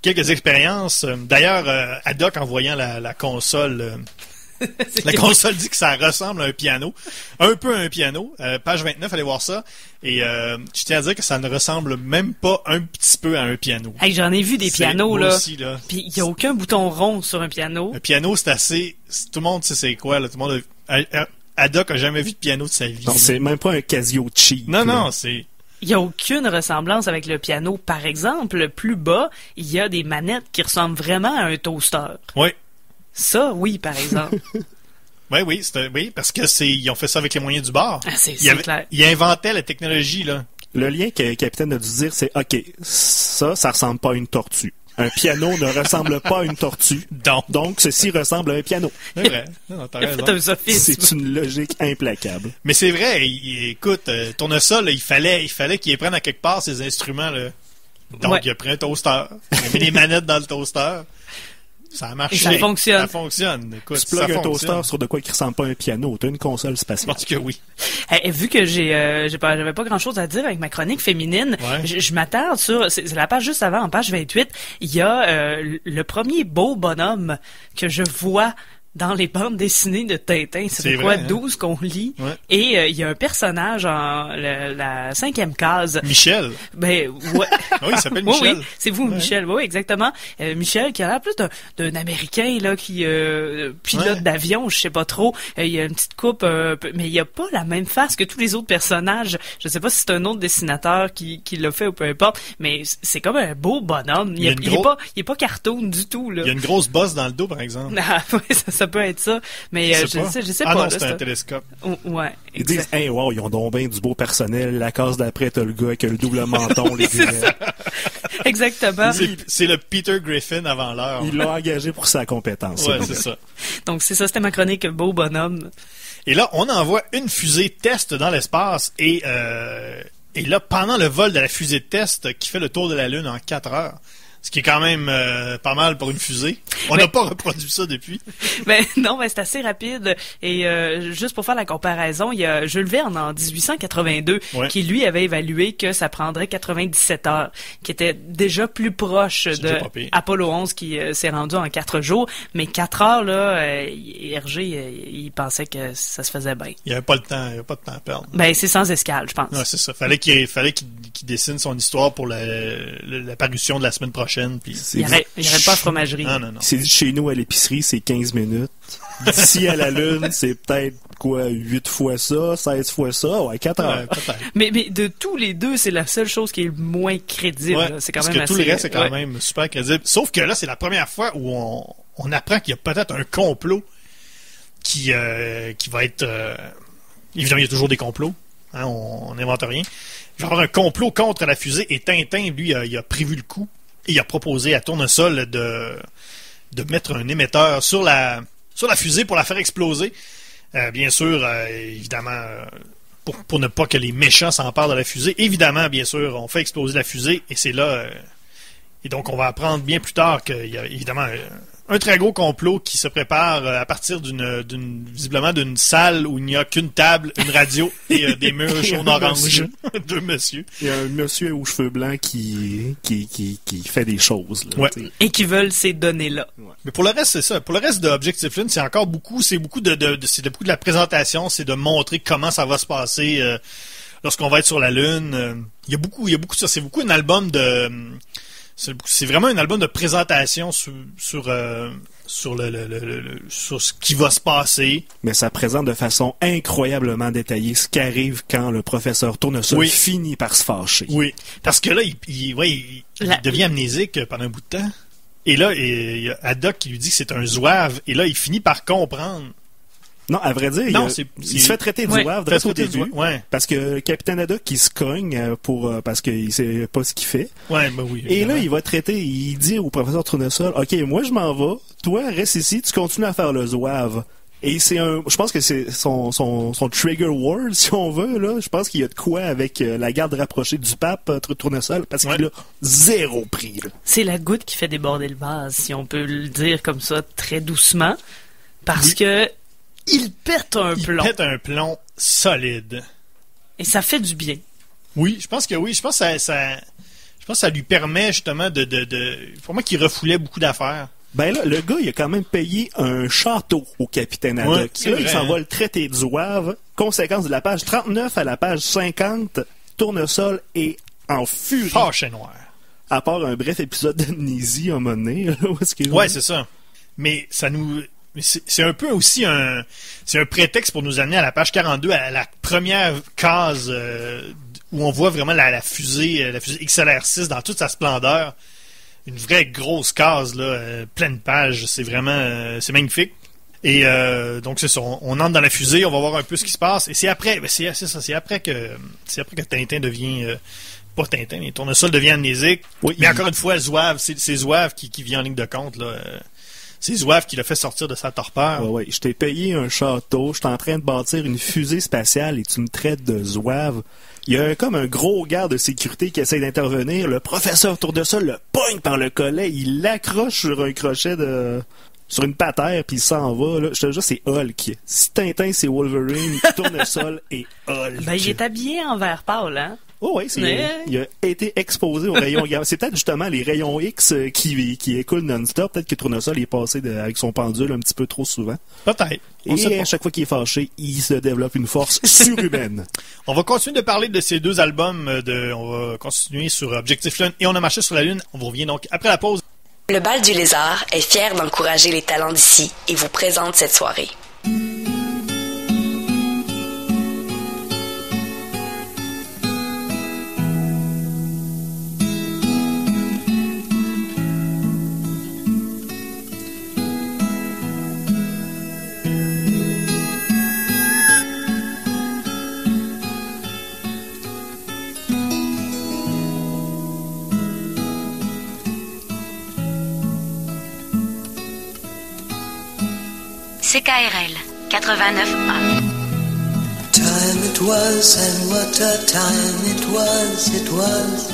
quelques expériences. D'ailleurs, euh, Haddock en voyant la, la console. euh, (laughs) la console dit que ça ressemble à un piano. Un peu à un piano. Euh, page 29, allez voir ça. Et euh, je tiens à dire que ça ne ressemble même pas un petit peu à un piano. Hey, j'en ai vu des pianos, moi là. aussi, là. Puis il n'y a aucun bouton rond sur un piano. Un piano, c'est assez... Tout le monde sait c'est quoi. Là. Tout le monde a... a- a- jamais vu de piano de sa vie. Non, c'est même pas un Casio cheap. non, là. non, c'est... Il n'y a aucune ressemblance avec le piano. Par exemple, plus bas, il y a des manettes qui ressemblent vraiment à un toaster. Oui. Ça, oui, par exemple. (laughs) Oui, oui, c'est- oui, parce que c'est ils ont fait ça avec les moyens du bord. Ah, c'est clair. ils inventaient la technologie, là. Le lien que le capitaine a dû dire, c'est OK, ça, ça ressemble pas à une tortue. Un piano ne ressemble pas à une tortue. Donc. Donc, ceci ressemble à un piano. C'est vrai. C'est une logique implacable. Mais c'est vrai, écoute, euh, Tournesol, là, il fallait, il fallait qu'il prenne à quelque part ses instruments. Là. Donc, Ouais. il a pris un toaster. Il a mis des manettes dans le toaster. Ça a marché. Et ça fonctionne. Ça fonctionne. Écoute, Tu ça plugues un fonctionne. toaster sur de quoi qui ressemble pas à un piano. T'as une console Je spatiale. pense que oui. Eh, vu que j'ai euh, j'ai pas j'avais pas grand chose à dire avec ma chronique féminine, Ouais. je, je m'attarde sur c'est c'est la page juste avant en page 28, il y a euh, le premier beau bonhomme que je vois dans les bandes dessinées de Tintin, C'est quoi, hein? 12 qu'on lit, Ouais. et euh, il y a un personnage en le- la cinquième case, Michel. ben ouais, (laughs) Oui, il s'appelle (laughs) Oui, Michel. oui, c'est vous, Ouais. Michel. Oui, exactement. Euh, Michel, qui a l'air plus d'un, Américain là, qui euh, pilote d'avion, je sais pas trop. Euh, il a une petite coupe, euh, mais il a pas la même face que tous les autres personnages. Je sais pas si c'est un autre dessinateur qui, qui l'a fait ou peu importe, mais c'est comme un beau bonhomme. Il, Il y a est- pas, il est pas cartoon du tout là. Il y a une grosse bosse dans le dos, par exemple. (laughs) Ah, ça, ça peut être ça, mais euh, je, pas. sais, je sais ah pas. non, là, c'est un télescope. Ouais, Ils exact. disent, hey, wow, ils ont donc bien du beau personnel. La case d'après, t'as le gars avec le double menton, (laughs) les (laughs) exactement. C'est- le Peter Griffin avant l'heure. Ils l'ont engagé pour sa compétence. Ouais, ce c'est ça. Donc c'est ça, c'était ma chronique beau bonhomme. Et là, on envoie une fusée test dans l'espace et, euh, et là, pendant le vol de la fusée de test qui fait le tour de la Lune en 4 heures, ce qui est quand même euh, pas mal pour une fusée, on n'a pas reproduit ça depuis. (laughs) Ben non, ben c'est assez rapide. Et euh, juste pour faire la comparaison, il y a Jules Verne en 1882 Ouais. qui lui avait évalué que ça prendrait 97 heures, qui était déjà plus proche de. Apollo 11 qui euh, s'est rendu en 4 jours. Mais 4 heures là, Hergé, il pensait que ça se faisait bien. Il n'y avait pas le temps, il y avait pas de temps à perdre. Ben c'est sans escale, je pense. Ouais, c'est ça. Fallait qu'il fallait qu'il dessine son histoire pour la- la- l'apparition de la semaine prochaine. Puis... C'est il n'y aurait pas de fromagerie. Non, non, non. C'est dit chez nous à l'épicerie, c'est 15 minutes. D'ici à la Lune, (laughs) c'est peut-être quoi, 8 fois ça, 16 fois ça, ouais, 4 Ouais, heures. peut-être. Mais, mais de tous les deux, c'est la seule chose qui est le moins crédible. Ouais, c'est quand parce même que tout le reste est quand ouais. même super crédible. Sauf que là, c'est la première fois où on, on apprend qu'il y a peut-être un complot qui, euh, qui va être... euh, évidemment, il y a toujours des complots. Hein, on n'invente rien. Il va y avoir un complot contre la fusée et Tintin, lui, a- il a prévu le coup il a proposé à Tournesol de, mettre un émetteur sur la, sur la fusée pour la faire exploser. Euh, bien sûr, euh, évidemment, euh, pour, ne pas que les méchants s'emparent de la fusée. Évidemment, bien sûr, on fait exploser la fusée et c'est là. et donc, on va apprendre bien plus tard qu'il y a évidemment un très gros complot qui se prépare euh, à partir d'une, d'une visiblement d'une salle où il n'y a qu'une table, une radio et euh, des murs (laughs) jaunes un orange. monsieur. (laughs) Deux. Il y a un monsieur aux cheveux blancs qui, qui, qui, qui fait des choses. Là, Ouais. Et qui veulent ces données-là. Mais pour le reste, c'est ça. Pour le reste de Objective Lune, c'est encore beaucoup, c'est beaucoup de, de- de- c'est beaucoup de la présentation, c'est de montrer comment ça va se passer euh, lorsqu'on va être sur la Lune. Euh, Il y a beaucoup, il y a beaucoup de ça. C'est beaucoup un album de, euh, c'est vraiment un album de présentation sur sur euh, sur le, le- le- le- le- sur ce qui va se passer. Mais ça présente de façon incroyablement détaillée ce qui arrive quand le professeur Tournesol Oui. finit par se fâcher. Oui, parce que là, il, il- ouais, il- il La- devient amnésique pendant un bout de temps. Et là, il y a Haddock qui lui dit que c'est un zouave. Et là, il finit par comprendre. Non, à vrai dire, il, Non, a- c'est- il c'est- se fait traiter de Ouais. direct au début. Ouais, Parce que le capitaine Haddock, il se cogne euh, pour, euh, parce qu'il sait pas ce qu'il fait. ouais, ben oui. Et là, il va traiter, il dit au professeur Tournesol, OK, moi je m'en vais, toi reste ici, tu continues à faire le zouave. Et c'est un, je pense que c'est son, son, son trigger word, (laughs) si on veut, là. Je pense qu'il y a de quoi avec euh, la garde rapprochée du pape, Tournesol, parce Ouais. qu'il a zéro prix, là. C'est la goutte qui fait déborder le vase, si on peut le dire comme ça, très doucement. Parce Oui. que il pète un il plomb. pète un plomb solide. Et ça fait du bien. Oui, je pense que oui. Je pense que ça, ça- je pense que ça lui permet justement de, de, de pour moi qu'il refoulait beaucoup d'affaires. Ben là, le gars, il a quand même payé un château au capitaine Haddock. là, il s'en va le traiter de zouave. Conséquence de la page 39 à la page 50, Tournesol est en furie. Fâché noir. À part un bref épisode d'amnésie à un moment donné. là, où est-ce qu'il- Ouais, c'est ça. Mais ça nous. C'est un peu aussi un. C'est un prétexte pour nous amener à la page 42, à la première case euh, où on voit vraiment la, la fusée, euh, la fusée XLR6 dans toute sa splendeur. Une vraie grosse case, là, euh, pleine page. C'est vraiment. euh, c'est magnifique. Et euh, donc c'est ça, on, on entre dans la fusée, on va voir un peu ce qui se passe. Et c'est après, ben, c'est ça, c'est après que c'est après que Tintin devient euh, pas Tintin, mais Tournesol devient amnésique. Oui, mais il- encore une fois, Zouave, c'est c'est Zouave qui, qui vient en ligne de compte. là. C'est Zouave qui l'a fait sortir de sa torpeur. Ouais, ouais. Je t'ai payé un château, je suis en train de bâtir une fusée spatiale et tu me traites de zouave. Il y a un- comme un gros garde de sécurité qui essaie d'intervenir. Le professeur Tournesol le pogne par le collet, il l'accroche sur un crochet de sur une patère puis il s'en va. Là. Je te jure, c'est Hulk. Si Tintin c'est Wolverine, Tournesol (laughs) et Hulk. Ben, il est habillé en vert pâle, hein? Oh oui, c'est, Mais- il a été exposé aux rayons gamma. C'est peut-être justement les rayons X euh, qui, qui écoulent non-stop. Peut-être que Tournesol est passé de- avec son pendule un petit peu trop souvent. Peut-être. Sait Et pas. à chaque fois qu'il est fâché, il se développe une force (laughs) surhumaine. On va continuer de parler de ces deux albums. euh, De, on va continuer sur Objectif Lune et On a marché sur la Lune. On vous revient donc après la pause. Le Bal du Lézard est fier d'encourager les talents d'ici et vous présente cette soirée. CKRL 89.1 Time it was, and what a time it was, it was.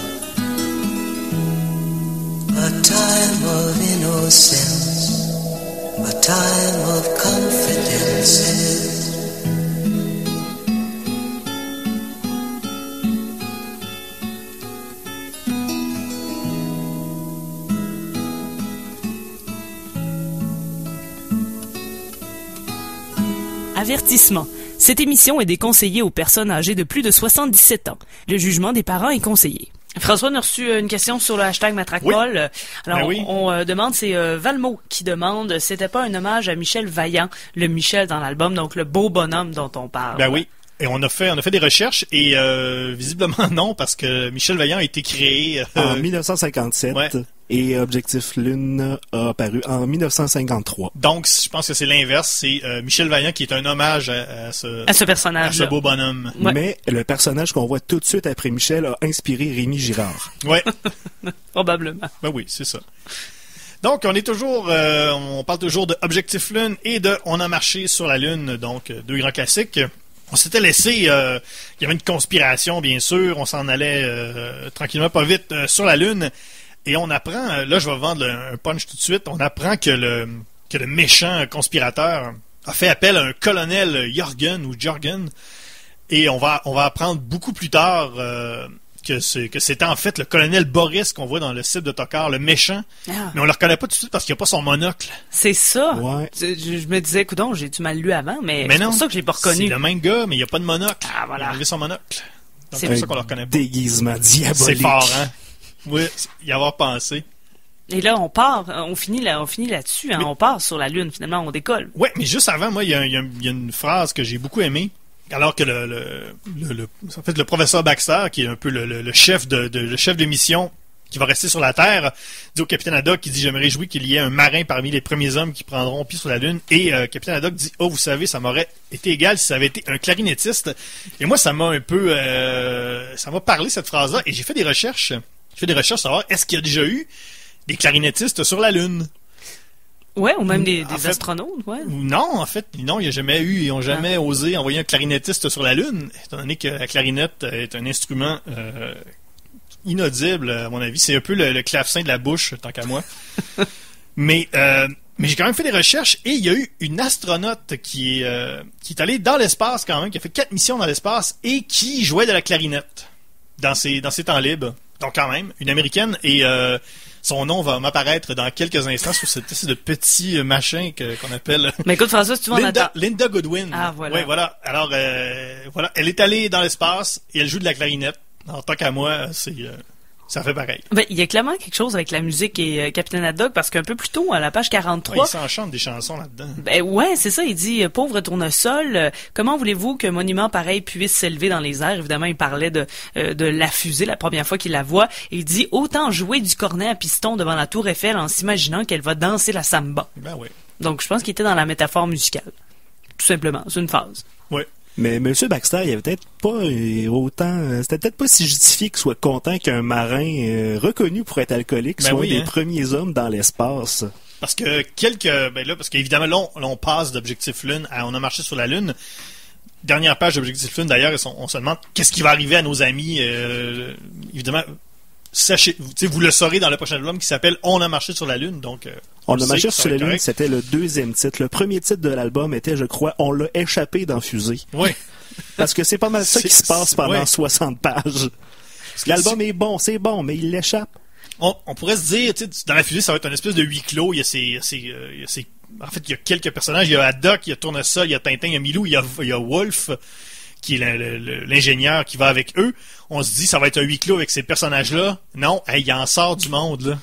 A time of innocence, a time of confidences. Avertissement. Cette émission est déconseillée aux personnes âgées de plus de 77 ans. Le jugement des parents est conseillé. François, on a reçu euh, une question sur le hashtag Matraquepol. Euh, Alors, Ben oui. on, euh, demande, c'est euh, Valmo qui demande, c'était pas un hommage à Michel Vaillant, le Michel dans l'album, donc le beau bonhomme dont on parle. Ben oui. Et on a fait, on a fait des recherches et euh, visiblement (laughs) non parce que Michel Vaillant a été créé. euh, en 1957 ouais. Et Objectif Lune a apparu en 1953. donc, je pense que c'est l'inverse. C'est euh, Michel Vaillant qui est un hommage à, à ce, À ce à personnage. ce beau bonhomme. Ouais. Mais le personnage qu'on voit tout de suite après Michel a inspiré Rémi Girard. Ouais. (laughs) Probablement. Ben oui, c'est ça. Donc, on est toujours, euh, on parle toujours de Objectif Lune et de On a marché sur la Lune, donc euh, deux grands classiques. On s'était laissé, euh, il y avait une conspiration, bien sûr, on s'en allait euh, tranquillement, pas vite, euh, sur la Lune, et on apprend, euh, là je vais vendre le- un punch tout de suite, on apprend que le, que le méchant conspirateur a fait appel à un colonel Jorgen ou Jorgen, et on va, on va apprendre beaucoup plus tard euh, que c'est que c'était en fait le colonel Boris qu'on voit dans le site de Tokar, le méchant. Ah. Mais on le reconnaît pas tout de suite parce qu'il n'y a pas son monocle. C'est ça. Ouais. Je, me disais, coudon, j'ai-tu mal lu avant, mais, Mais c'est non. pour ça que je l'ai pas C'est reconnu. le même gars, mais il n'y a pas de monocle. Ah, voilà. Il a enlevé son monocle. Donc C'est c'est pour ça qu'on le reconnaît pas. Déguisement C'est diabolique. fort, hein? Oui, y avoir pensé. Et là, on part, on finit là, on finit là-dessus, hein, Mais- on part sur la Lune, finalement, on décolle. Ouais, mais juste avant, moi, il y, a- y y une phrase que j'ai beaucoup aimée. Alors que le, le, le, le- en fait, le professeur Baxter, qui est un peu le, chef de, de- le chef de mission qui va rester sur la Terre, dit au capitaine Haddock, qui dit, je me réjouis qu'il y ait un marin parmi les premiers hommes qui prendront pied sur la Lune. Et euh, capitaine Haddock dit, oh, vous savez, ça m'aurait été égal si ça avait été un clarinettiste. Et moi, ça m'a un peu, euh, ça m'a parlé cette phrase-là. Et j'ai fait des recherches. J'ai fait des recherches pour savoir, est-ce qu'il y a déjà eu des clarinettistes sur la Lune? Ouais, ou même des, En des fait- astronautes, ouais. Non, en fait, non, il n'y a jamais eu, ils n'ont jamais Ah. osé envoyer un clarinettiste sur la Lune, étant donné que la clarinette est un instrument euh, inaudible, à mon avis. C'est un peu le, le clavecin de la bouche, tant qu'à moi. (laughs) mais euh, mais j'ai quand même fait des recherches et il y a eu une astronaute qui est, euh, qui est allée dans l'espace quand même, qui a fait quatre missions dans l'espace et qui jouait de la clarinette dans ses, dans ses temps libres. Donc quand même, une américaine et euh, son nom va m'apparaître dans quelques instants sur cette espèce de petit machin qu'on appelle (laughs) Mais écoute, François, si tu en Linda. Linda Goodwin. Ah, voilà. Ouais, voilà. Alors, euh, voilà, elle est allée dans l'espace et elle joue de la clarinette. En tant qu'à moi, c'est euh, ça fait pareil. Ben, il y a clairement quelque chose avec la musique et euh, Capitaine Haddock, parce qu'un peu plus tôt, à la page Ouais, 43, il s'enchante des chansons là-dedans. Ben ouais, c'est ça. Il dit euh, pauvre tournesol. euh, comment voulez-vous qu'un monument pareil puisse s'élever dans les airs Évidemment, il parlait de euh, de la fusée la première fois qu'il la voit. Il dit autant jouer du cornet à piston devant la tour Eiffel en s'imaginant qu'elle va danser la samba. Ben oui. Donc je pense qu'il était dans la métaphore musicale. Tout simplement, c'est une phase. Ouais. Mais Monsieur Baxter, il avait peut-être pas euh, autant, euh, c'était peut-être pas si justifié qu'il soit content qu'un marin euh, reconnu pour être alcoolique Ben soit oui, un des hein. premiers hommes dans l'espace. Parce que quelques. Ben là, parce qu'évidemment, là, on, passe d'Objectif Lune à On a marché sur la Lune. Dernière page d'Objectif Lune, d'ailleurs, on se demande qu'est-ce qui va arriver à nos amis. euh, évidemment, sachez, vous, le saurez dans le prochain album qui s'appelle On a marché sur la Lune. Donc, euh, On a marché sur la Lune, c'était le deuxième titre. Le premier titre de l'album était, je crois, On l'a échappé dans Fusée. Oui. Parce que c'est pas mal ça (laughs) qui se passe pendant ouais. 60 pages. L'album est bon, c'est bon, mais il l'échappe. on, on pourrait se dire, dans la fusée, ça va être un espèce de huis clos. Il y a ces, ces, euh, il y a ces- en fait, il y a quelques personnages. Il y a Haddock, il y a Tournesol, il y a Tintin, il y a Milou, il y a, il y a Wolf, qui est l'ingénieur qui va avec eux. On se dit, ça va être un huis clos avec ces personnages-là. Non, hey, il en sort du monde, là.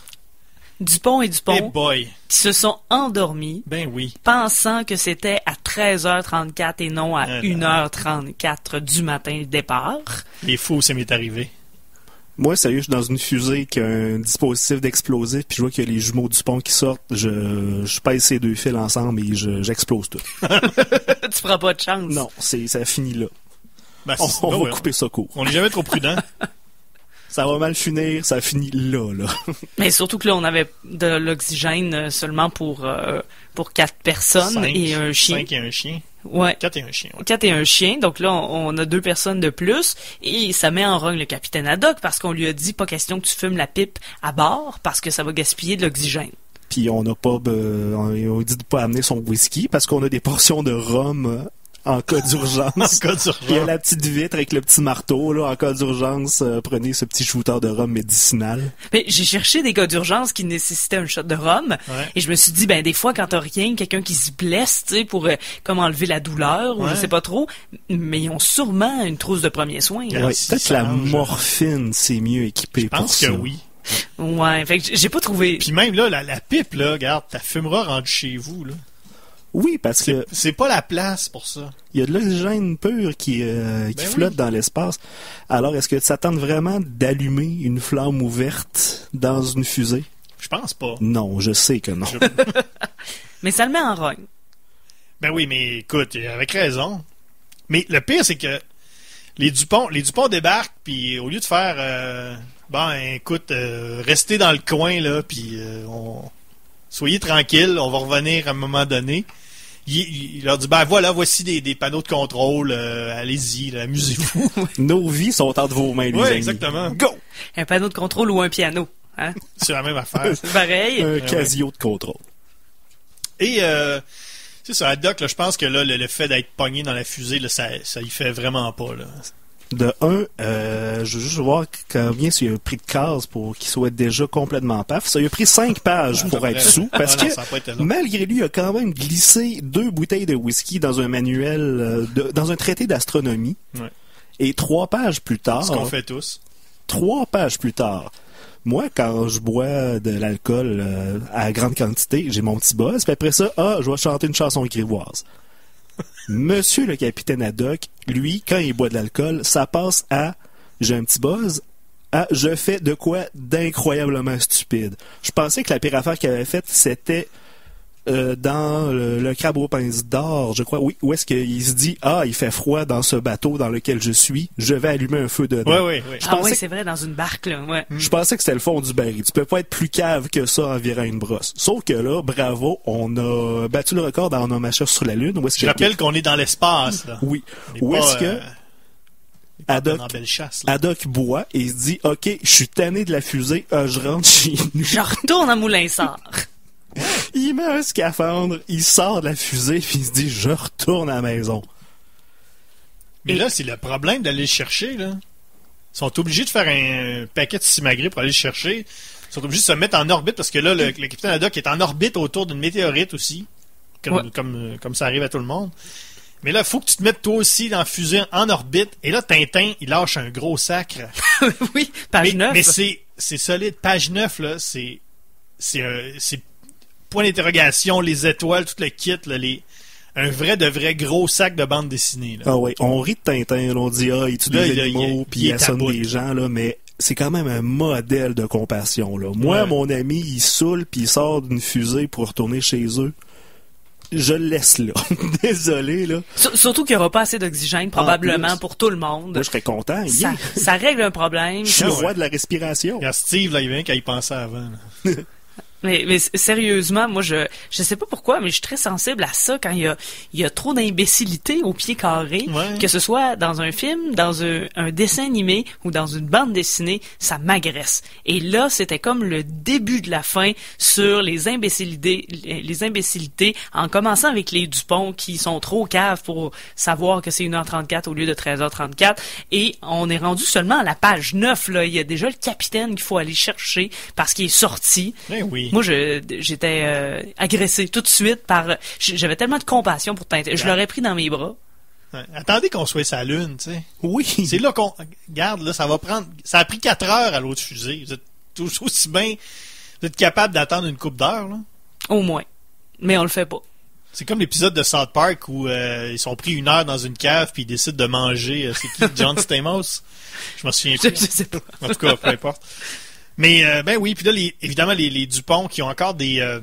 Dupont et Hey Dupont boy. qui se sont endormis Ben oui. pensant que c'était à 13h34 et non à Ah, 1h34 du matin le départ. Les fous, ça m'est arrivé. Moi, sérieux, je suis dans une fusée qui a un dispositif d'explosif, puis je vois qu'il y a les jumeaux du pont qui sortent. Je, je pèse ces deux fils ensemble et je- j'explose tout. (laughs) tu feras pas de chance. Non, c'est, ça finit là. Ben, On, va ouais, couper ça court. On n'est jamais trop prudent. (laughs) Ça va mal finir, ça finit là, là. (laughs) Mais surtout que là, on avait de l'oxygène euh, seulement pour, euh, pour quatre personnes Cinq- et un chien. Cinq et un chien. Ouais. Quatre et un chien. ouais. Quatre et un chien, donc là on on a deux personnes de plus et ça met en rogne le capitaine Haddock parce qu'on lui a dit pas question que tu fumes la pipe à bord parce que ça va gaspiller de l'oxygène. Puis on n'a pas, euh, on, dit de pas amener son whisky parce qu'on a des portions de rhum en cas (laughs) En d'urgence. cas d'urgence. Il y a la petite vitre avec le petit marteau, là, en cas d'urgence, euh, prenez ce petit shooter de rhum médicinal. Mais j'ai cherché des cas d'urgence qui nécessitaient un shot de rhum Ouais. et je me suis dit ben des fois quand t'as rien, quelqu'un qui se blesse, tu sais pour euh, comme enlever la douleur ou je sais pas trop, mais ils ont sûrement une trousse de premiers soins. Ouais. Peut-être la morphine, c'est mieux équipé Je pour pense ça. que oui. Ouais, fait que j'ai pas trouvé Puis même là, la, la pipe, là, regarde, ta fumera rendu chez vous, là. Oui, parce que c'est pas la place pour ça. il y a de l'oxygène pur qui, euh, qui Ben flotte oui. dans l'espace. Alors, est-ce que ça tente vraiment d'allumer une flamme ouverte dans une fusée? Je pense pas. Non, je sais que non. Je- (laughs) mais ça le met en rogne. Ben oui, mais écoute, avec raison. Mais le pire, c'est que les Dupont, les Dupont débarquent, puis au lieu de faire, euh, bon, écoute, euh, restez dans le coin là, puis euh, on, soyez tranquilles, on va revenir à un moment donné. Il, leur dit, ben voilà, voici des, des panneaux de contrôle, euh, allez-y, amusez-vous. (laughs) Nos vies sont entre vos mains, les Ouais, amis. exactement. Go! Un panneau de contrôle ou un piano, hein? (laughs) C'est la même affaire. (laughs) C'est pareil. Un ouais. casio de contrôle. Et euh, c'est ça, Haddock, là, je pense que là, le, le fait d'être pogné dans la fusée, là, ça, ça y fait vraiment pas. Là. De un, euh, je veux juste voir combien il a pris de cases pour qu'il soit déjà complètement paf. Ça lui a pris cinq pages pour être sous, parce Ah que malgré lui, il a quand même glissé deux bouteilles de whisky dans un manuel, euh, de- dans un traité d'astronomie. Ouais. Et trois pages plus tard, Ce qu'on fait tous. trois pages plus tard, moi, quand je bois de l'alcool euh, à grande quantité, j'ai mon petit buzz, puis après ça, ah, je vais chanter une chanson grivoise. Monsieur le capitaine Haddock, lui, quand il boit de l'alcool, ça passe à j'ai un petit buzz à je fais de quoi d'incroyablement stupide. Je pensais que la pire affaire qu'il avait faite, c'était euh, dans le, le crabe aux pinces d'or, je crois, oui, où est-ce qu'il se dit Ah, il fait froid dans ce bateau dans lequel je suis, je vais allumer un feu dedans. Ouais, ouais, ouais. Je ah oui, que- c'est vrai, dans une barque, là. Ouais. je pensais que c'était le fond du baril. Tu peux pas être plus cave que ça en virant une brosse. Sauf que là, bravo, on a battu le record dans nos marcheurs sur la Lune. Où est-ce Je que- rappelle qu'on est dans l'espace. là. Oui. On Où pas, est-ce que euh, on Haddock- chasse. Haddock boit et il se dit Ok, je suis tanné de la fusée, euh, je rentre chez (laughs) nous. Je retourne à Moulin-Sart. (laughs) Il met un scaphandre, il sort de la fusée puis il se dit Je retourne à la maison. Mais là, c'est le problème d'aller le chercher. Là. Ils sont obligés de faire un paquet de simagrées pour aller le chercher. Ils sont obligés de se mettre en orbite parce que là, le, le capitaine Haddock est en orbite autour d'une météorite aussi. Comme, Ouais. comme, euh, comme ça arrive à tout le monde. Mais là, il faut que tu te mettes toi aussi dans la fusée en orbite. Et là, Tintin, il lâche un gros sacre. (laughs) oui, page mais 9. mais c'est, c'est solide. Page 9, là, c'est, c'est point d'interrogation, les étoiles, tout le kit, là, les, un vrai de vrai gros sac de bande dessinée. Là. Ah ouais, on rit de Tintin, là, on dit Ah, il tue Là, des il- animaux il- puis il il bout. des gens, là, mais c'est quand même un modèle de compassion. Là. Moi, Ouais. mon ami, il saoule puis il sort d'une fusée pour retourner chez eux. je le laisse là. (laughs) Désolé, là. Sur- Surtout qu'il n'y aura pas assez d'oxygène, probablement, plus. pour tout le monde. Moi, je serais content. ça, yeah. ça règle un problème. Je suis le roi de la respiration. Regarde, Steve, là, il vient qu'à y penser avant. (laughs) Mais, mais sérieusement, moi, je je sais pas pourquoi, mais je suis très sensible à ça quand il y a, il y a trop d'imbécilité au pied carré. Ouais. Que ce soit dans un film, dans un, un dessin animé ou dans une bande dessinée, ça m'agresse. Et là, c'était comme le début de la fin sur les imbécilités, les imbécilités, en commençant avec les Dupont qui sont trop caves pour savoir que c'est 1h34 au lieu de 13h34. Et on est rendu seulement à la page 9, là. Il y a déjà le capitaine qu'il faut aller chercher parce qu'il est sorti. Eh oui. Moi, je- j'étais euh, agressé tout de suite par. J'avais tellement de compassion pour Tintin. Je l'aurais pris dans mes bras. Ouais. Attendez qu'on soit sa lune, tu sais. Oui. C'est là qu'on. Regarde, là, ça va prendre. Ça a pris 4 heures à l'autre fusée. Vous êtes tous aussi bien. Vous êtes capable d'attendre une coupe d'heures, là. Au moins. Mais on le fait pas. C'est comme l'épisode de South Park où euh, ils sont pris une heure dans une cave puis ils décident de manger. euh, c'est qui John (laughs) Stamos? Je m'en souviens Je, plus. je sais pas. En tout cas, peu importe. Mais euh, ben oui, puis là, les- évidemment, les, les Dupont qui ont encore des, euh,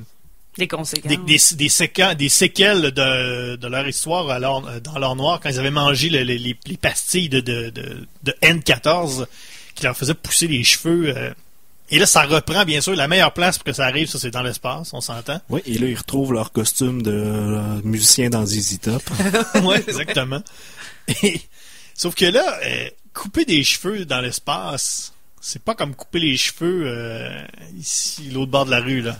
Des conséquences. des, des, des, séquences- des séquelles de, de leur histoire à leur- euh, dans leur noir quand ils avaient mangé le- le- les, les pastilles de, de, de, de N14 qui leur faisaient pousser les cheveux. euh. Et là, ça reprend, bien sûr, la meilleure place pour que ça arrive, ça c'est dans l'espace, on s'entend. Oui, et là, ils retrouvent leur costume de euh, musicien dans ZZ Top. (laughs) oui, exactement. Et- sauf que là, euh, couper des cheveux dans l'espace, c'est pas comme couper les cheveux euh, ici, l'autre bord de la rue, là.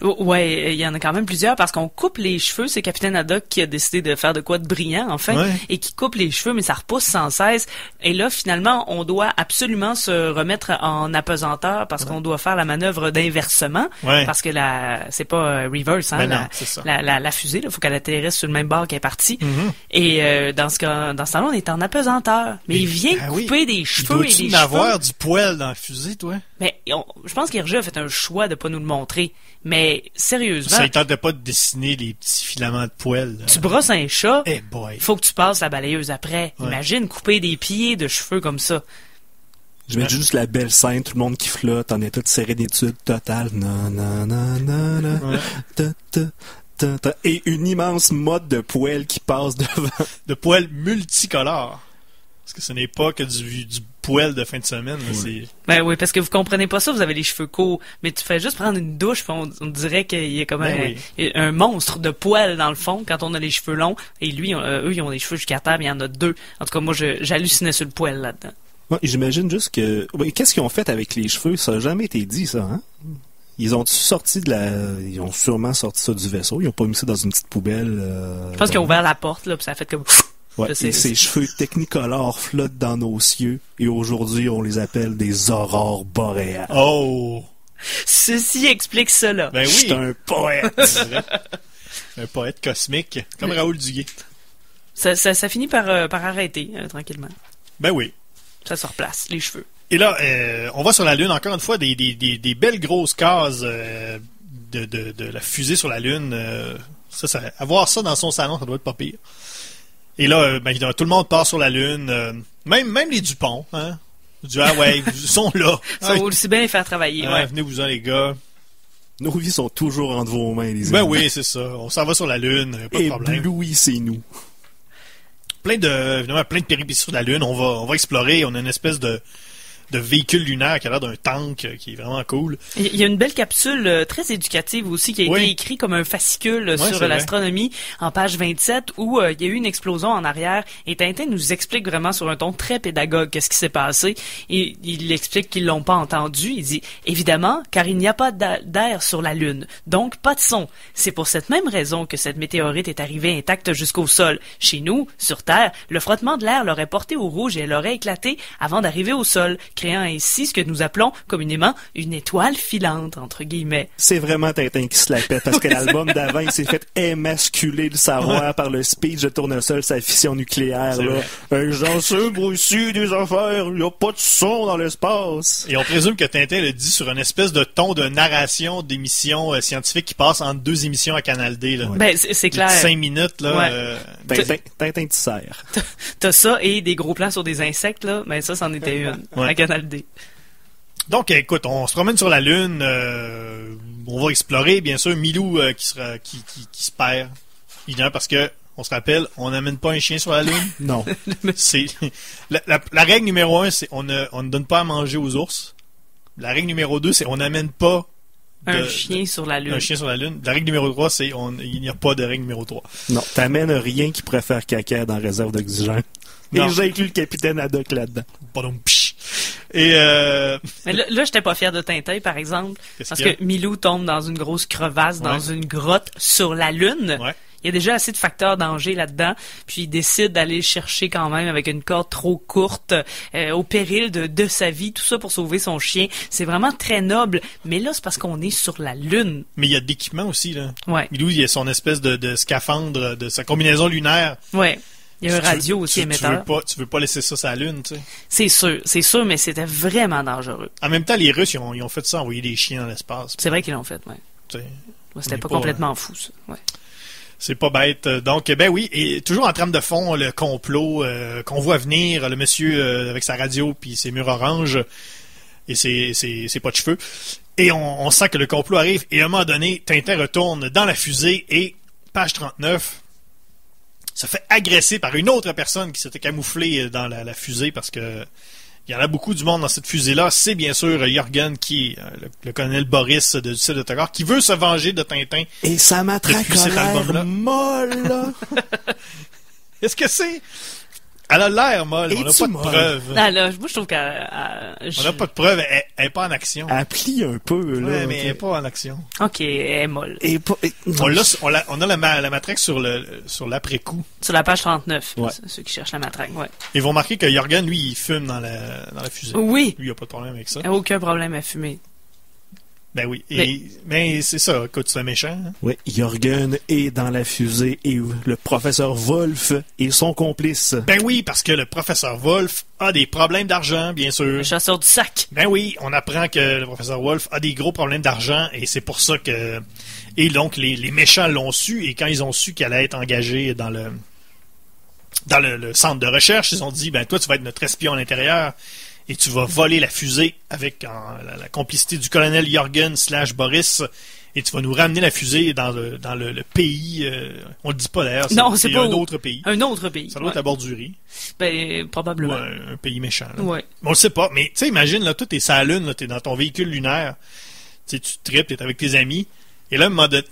Ouais, il y en a quand même plusieurs parce qu'on coupe les cheveux. C'est Capitaine Haddock qui a décidé de faire de quoi de brillant, enfin, Ouais. et qui coupe les cheveux, mais ça repousse sans cesse. Et là, finalement, on doit absolument se remettre en apesanteur parce qu'on doit faire la manœuvre d'inversement. Ouais. Parce que la, c'est pas euh, reverse, hein, Ben la, ça. la, la, la fusée, il faut qu'elle atterrisse sur le même bord qu'elle est partie. Mhm. Et euh, dans ce cas, dans ce temps-là, on est en apesanteur. Mais il vient oui. couper des Il cheveux et doit-tu des en avoir cheveux? du poil dans la fusée, toi? Mais on- je pense qu'Hergé a fait un choix de pas nous le montrer. Mais sérieusement, Ça ne tentait pas de dessiner les petits filaments de poils. là. tu brosses un chat, Eh boy. il faut que tu passes la balayeuse après. Ouais. Imagine couper des pieds de cheveux comme ça. Je mets juste la belle scène, tout le monde qui flotte en état de sérénitude totale. Na, na, na. Ouais. Ta, ta, ta, ta. Et une immense mode de poêle qui passe devant. De poils multicolores. Parce que ce n'est pas que du, du poil de fin de semaine. là, c'est- Ben oui, parce que vous comprenez pas ça, vous avez les cheveux courts, mais tu fais juste prendre une douche, puis on, on dirait qu'il y a comme Ben un, un monstre de poils dans le fond quand on a les cheveux longs, et lui, on- euh, eux, ils ont des cheveux jusqu'à terre, mais il y en a deux. En tout cas, moi, j'hallucinais sur le poil là-dedans. Ouais, J'imagine juste que. Qu'est-ce qu'ils ont fait avec les cheveux? Ça n'a jamais été dit, ça, hein? Ils ont sorti de la. Ils ont sûrement sorti ça du vaisseau. Ils ont pas mis ça dans une petite poubelle. euh, Je pense qu'ils ont ouvert la porte, là, puis ça a fait comme... Ouais, Je et ces cheveux technicolores flottent dans nos cieux. Et aujourd'hui, on les appelle des aurores boréales. Oh! Ceci explique cela. Ben Je oui! suis un poète. (laughs) un poète cosmique, comme Raoul Duguay. Ça, ça, ça finit par, euh, par arrêter, euh, tranquillement. Ben oui. Ça se replace, les cheveux. Et là, euh, on va sur la Lune, encore une fois, des, des, des, des belles grosses cases euh, de, de, de la fusée sur la Lune. euh, ça, ça, avoir ça dans son salon, ça doit être pas pire. Et là, ben, tout le monde part sur la Lune. euh, même, même les Dupont, hein. Du ah ouais, (laughs) ils sont là. Ça Ah, va aussi bien les faire travailler, ouais. Venez-vous-en, les gars. Nos vies sont toujours entre vos mains, les Ben amis. oui, c'est ça. On s'en va sur la Lune, pas de Et problème. Bluey, c'est nous. plein de évidemment plein de péripéties sur la lune on va on va explorer on a une espèce de de véhicule lunaire qui a l'air d'un tank euh, qui est vraiment cool Il y a une belle capsule euh, très éducative aussi qui a Oui. été écrite comme un fascicule euh, sur l'astronomie en page 27 où euh, il y a eu une explosion en arrière et Tintin nous explique vraiment sur un ton très pédagogue qu'est-ce qui s'est passé et il explique qu'ils l'ont pas entendu. Il dit évidemment car il n'y a pas d'a- d'air sur la Lune donc pas de son. C'est pour cette même raison que cette météorite est arrivée intacte jusqu'au sol. Chez nous, sur Terre, le frottement de l'air l'aurait porté au rouge et elle aurait éclaté avant d'arriver au sol, créant ainsi ce que nous appelons communément une étoile filante entre guillemets. C'est vraiment Tintin qui se la pète parce que l'album d'avant, il s'est fait émasculer le savoir par le speech de Tournesol, sa fission nucléaire. Là. gens sûr ici des affaires, il n'y a pas de son dans l'espace. et on présume que Tintin le dit sur une espèce de ton de narration d'émissions euh, scientifiques qui passe entre deux émissions à Canal D là. Ben c'est clair. cinq minutes là Ouais. euh, Tintin, Tintin tu sers. T'as ça et des gros plans sur des insectes là, mais ça c'en était une Ouais. à Canal Donc écoute on se promène sur la lune euh, on va explorer bien sûr Milou euh, qui sera qui, qui, qui se perd Évidemment, parce que, on se rappelle, on n'amène pas un chien sur la Lune. (laughs) Non. c'est la, la- la règle numéro un, c'est on ne, on ne donne pas à manger aux ours. La règle numéro deux, c'est on n'amène pas de- Un chien sur la lune. un chien sur la Lune. La règle numéro trois, c'est on, il n'y a pas de règle numéro trois. Non. T'amènes rien qui pourrait faire caca dans la réserve d'oxygène. Et j'inclus le capitaine Haddock là-dedans. Et euh, Mais là, là j'étais pas fier de Tintin, par exemple, Qu'est-ce parce y que Milou tombe dans une grosse crevasse, dans une grotte sur la lune. ouais. Il y a déjà assez de facteurs danger là-dedans, puis il décide d'aller le chercher quand même avec une corde trop courte, euh, au péril de, de sa vie, tout ça pour sauver son chien. C'est vraiment très noble, mais là c'est parce qu'on est sur la lune. Mais il y a de l'équipement aussi, là. Ouais, Milou, il a son espèce de, de scaphandre, de sa combinaison lunaire. ouais. Il y a un Tu- radio tu- aussi tu, Tu émetteur. veux pas, tu veux pas laisser ça sur la Lune, tu sais. C'est sûr, c'est sûr, mais c'était vraiment dangereux. En même temps, les Russes, ils ont, ils ont fait ça, envoyer des chiens dans l'espace. C'est vrai qu'ils l'ont fait, tu sais. Ouais, C'était pas, pas, complètement fou, ça. Ouais. C'est pas bête. Donc, ben oui, et toujours en trame de fond, le complot euh, qu'on voit venir, le monsieur euh, avec sa radio puis ses murs oranges et ses, ses, ses pas de cheveux. Et on, on sent que le complot arrive. Et à un moment donné, Tintin retourne dans la fusée et, page 39, se fait agresser par une autre personne qui s'était camouflée dans la, la fusée parce que il y en a beaucoup du monde dans cette fusée-là. C'est bien sûr Jorgen qui euh, le, le colonel Boris de, du site de qui veut se venger de Tintin. Et sa matraque Depuis a cet album-là. l'air molle. (laughs) Est-ce que c'est. Elle a l'air molle, on n'a pas de preuves. Moi, je trouve qu'elle... elle- On n'a pas de preuves, elle, elle est pas en action. Elle plie un peu, là. Ouais, mais elle est pas en action. Ok, elle est molle. Et pas... et- On, l'a, on, l'a- on a la, ma- la matraque sur, le, sur l'après-coup. Sur la page 39, Ouais. c'est ceux qui cherchent la matraque, ouais. Et vous remarquez que Jorgen, lui, il fume dans la, dans la fusée. Oui, Lui, il a pas de problème avec ça. aucun problème à fumer. Ben oui. Et, mais c'est ça, écoute, c'est un méchant. hein. Ouais, Jorgen est dans la fusée et le professeur Wolf est son complice. Ben oui, parce que le professeur Wolf a des problèmes d'argent, bien sûr. Le chasseur du sac. Ben oui, on apprend que le professeur Wolf a des gros problèmes d'argent et c'est pour ça que et donc les, les méchants l'ont su et quand ils ont su qu'elle allait être engagée dans le dans le, le centre de recherche, ils ont dit ben toi tu vas être notre espion à l'intérieur et tu vas voler la fusée avec en, la, la complicité du colonel Jorgen slash Boris et tu vas nous ramener la fusée dans le dans le, le pays euh, on le dit pas d'ailleurs Non, c'est pas un autre pays Un autre pays. ça doit être ouais. la bordurie Ben, ou probablement. un, un pays méchant là. Ouais. On le sait pas, mais tu sais, imagine, là, toi, t'es sur la Lune, t'es dans ton véhicule lunaire, tu sais, tu tripes, t'es avec tes amis, et là, un moment donné,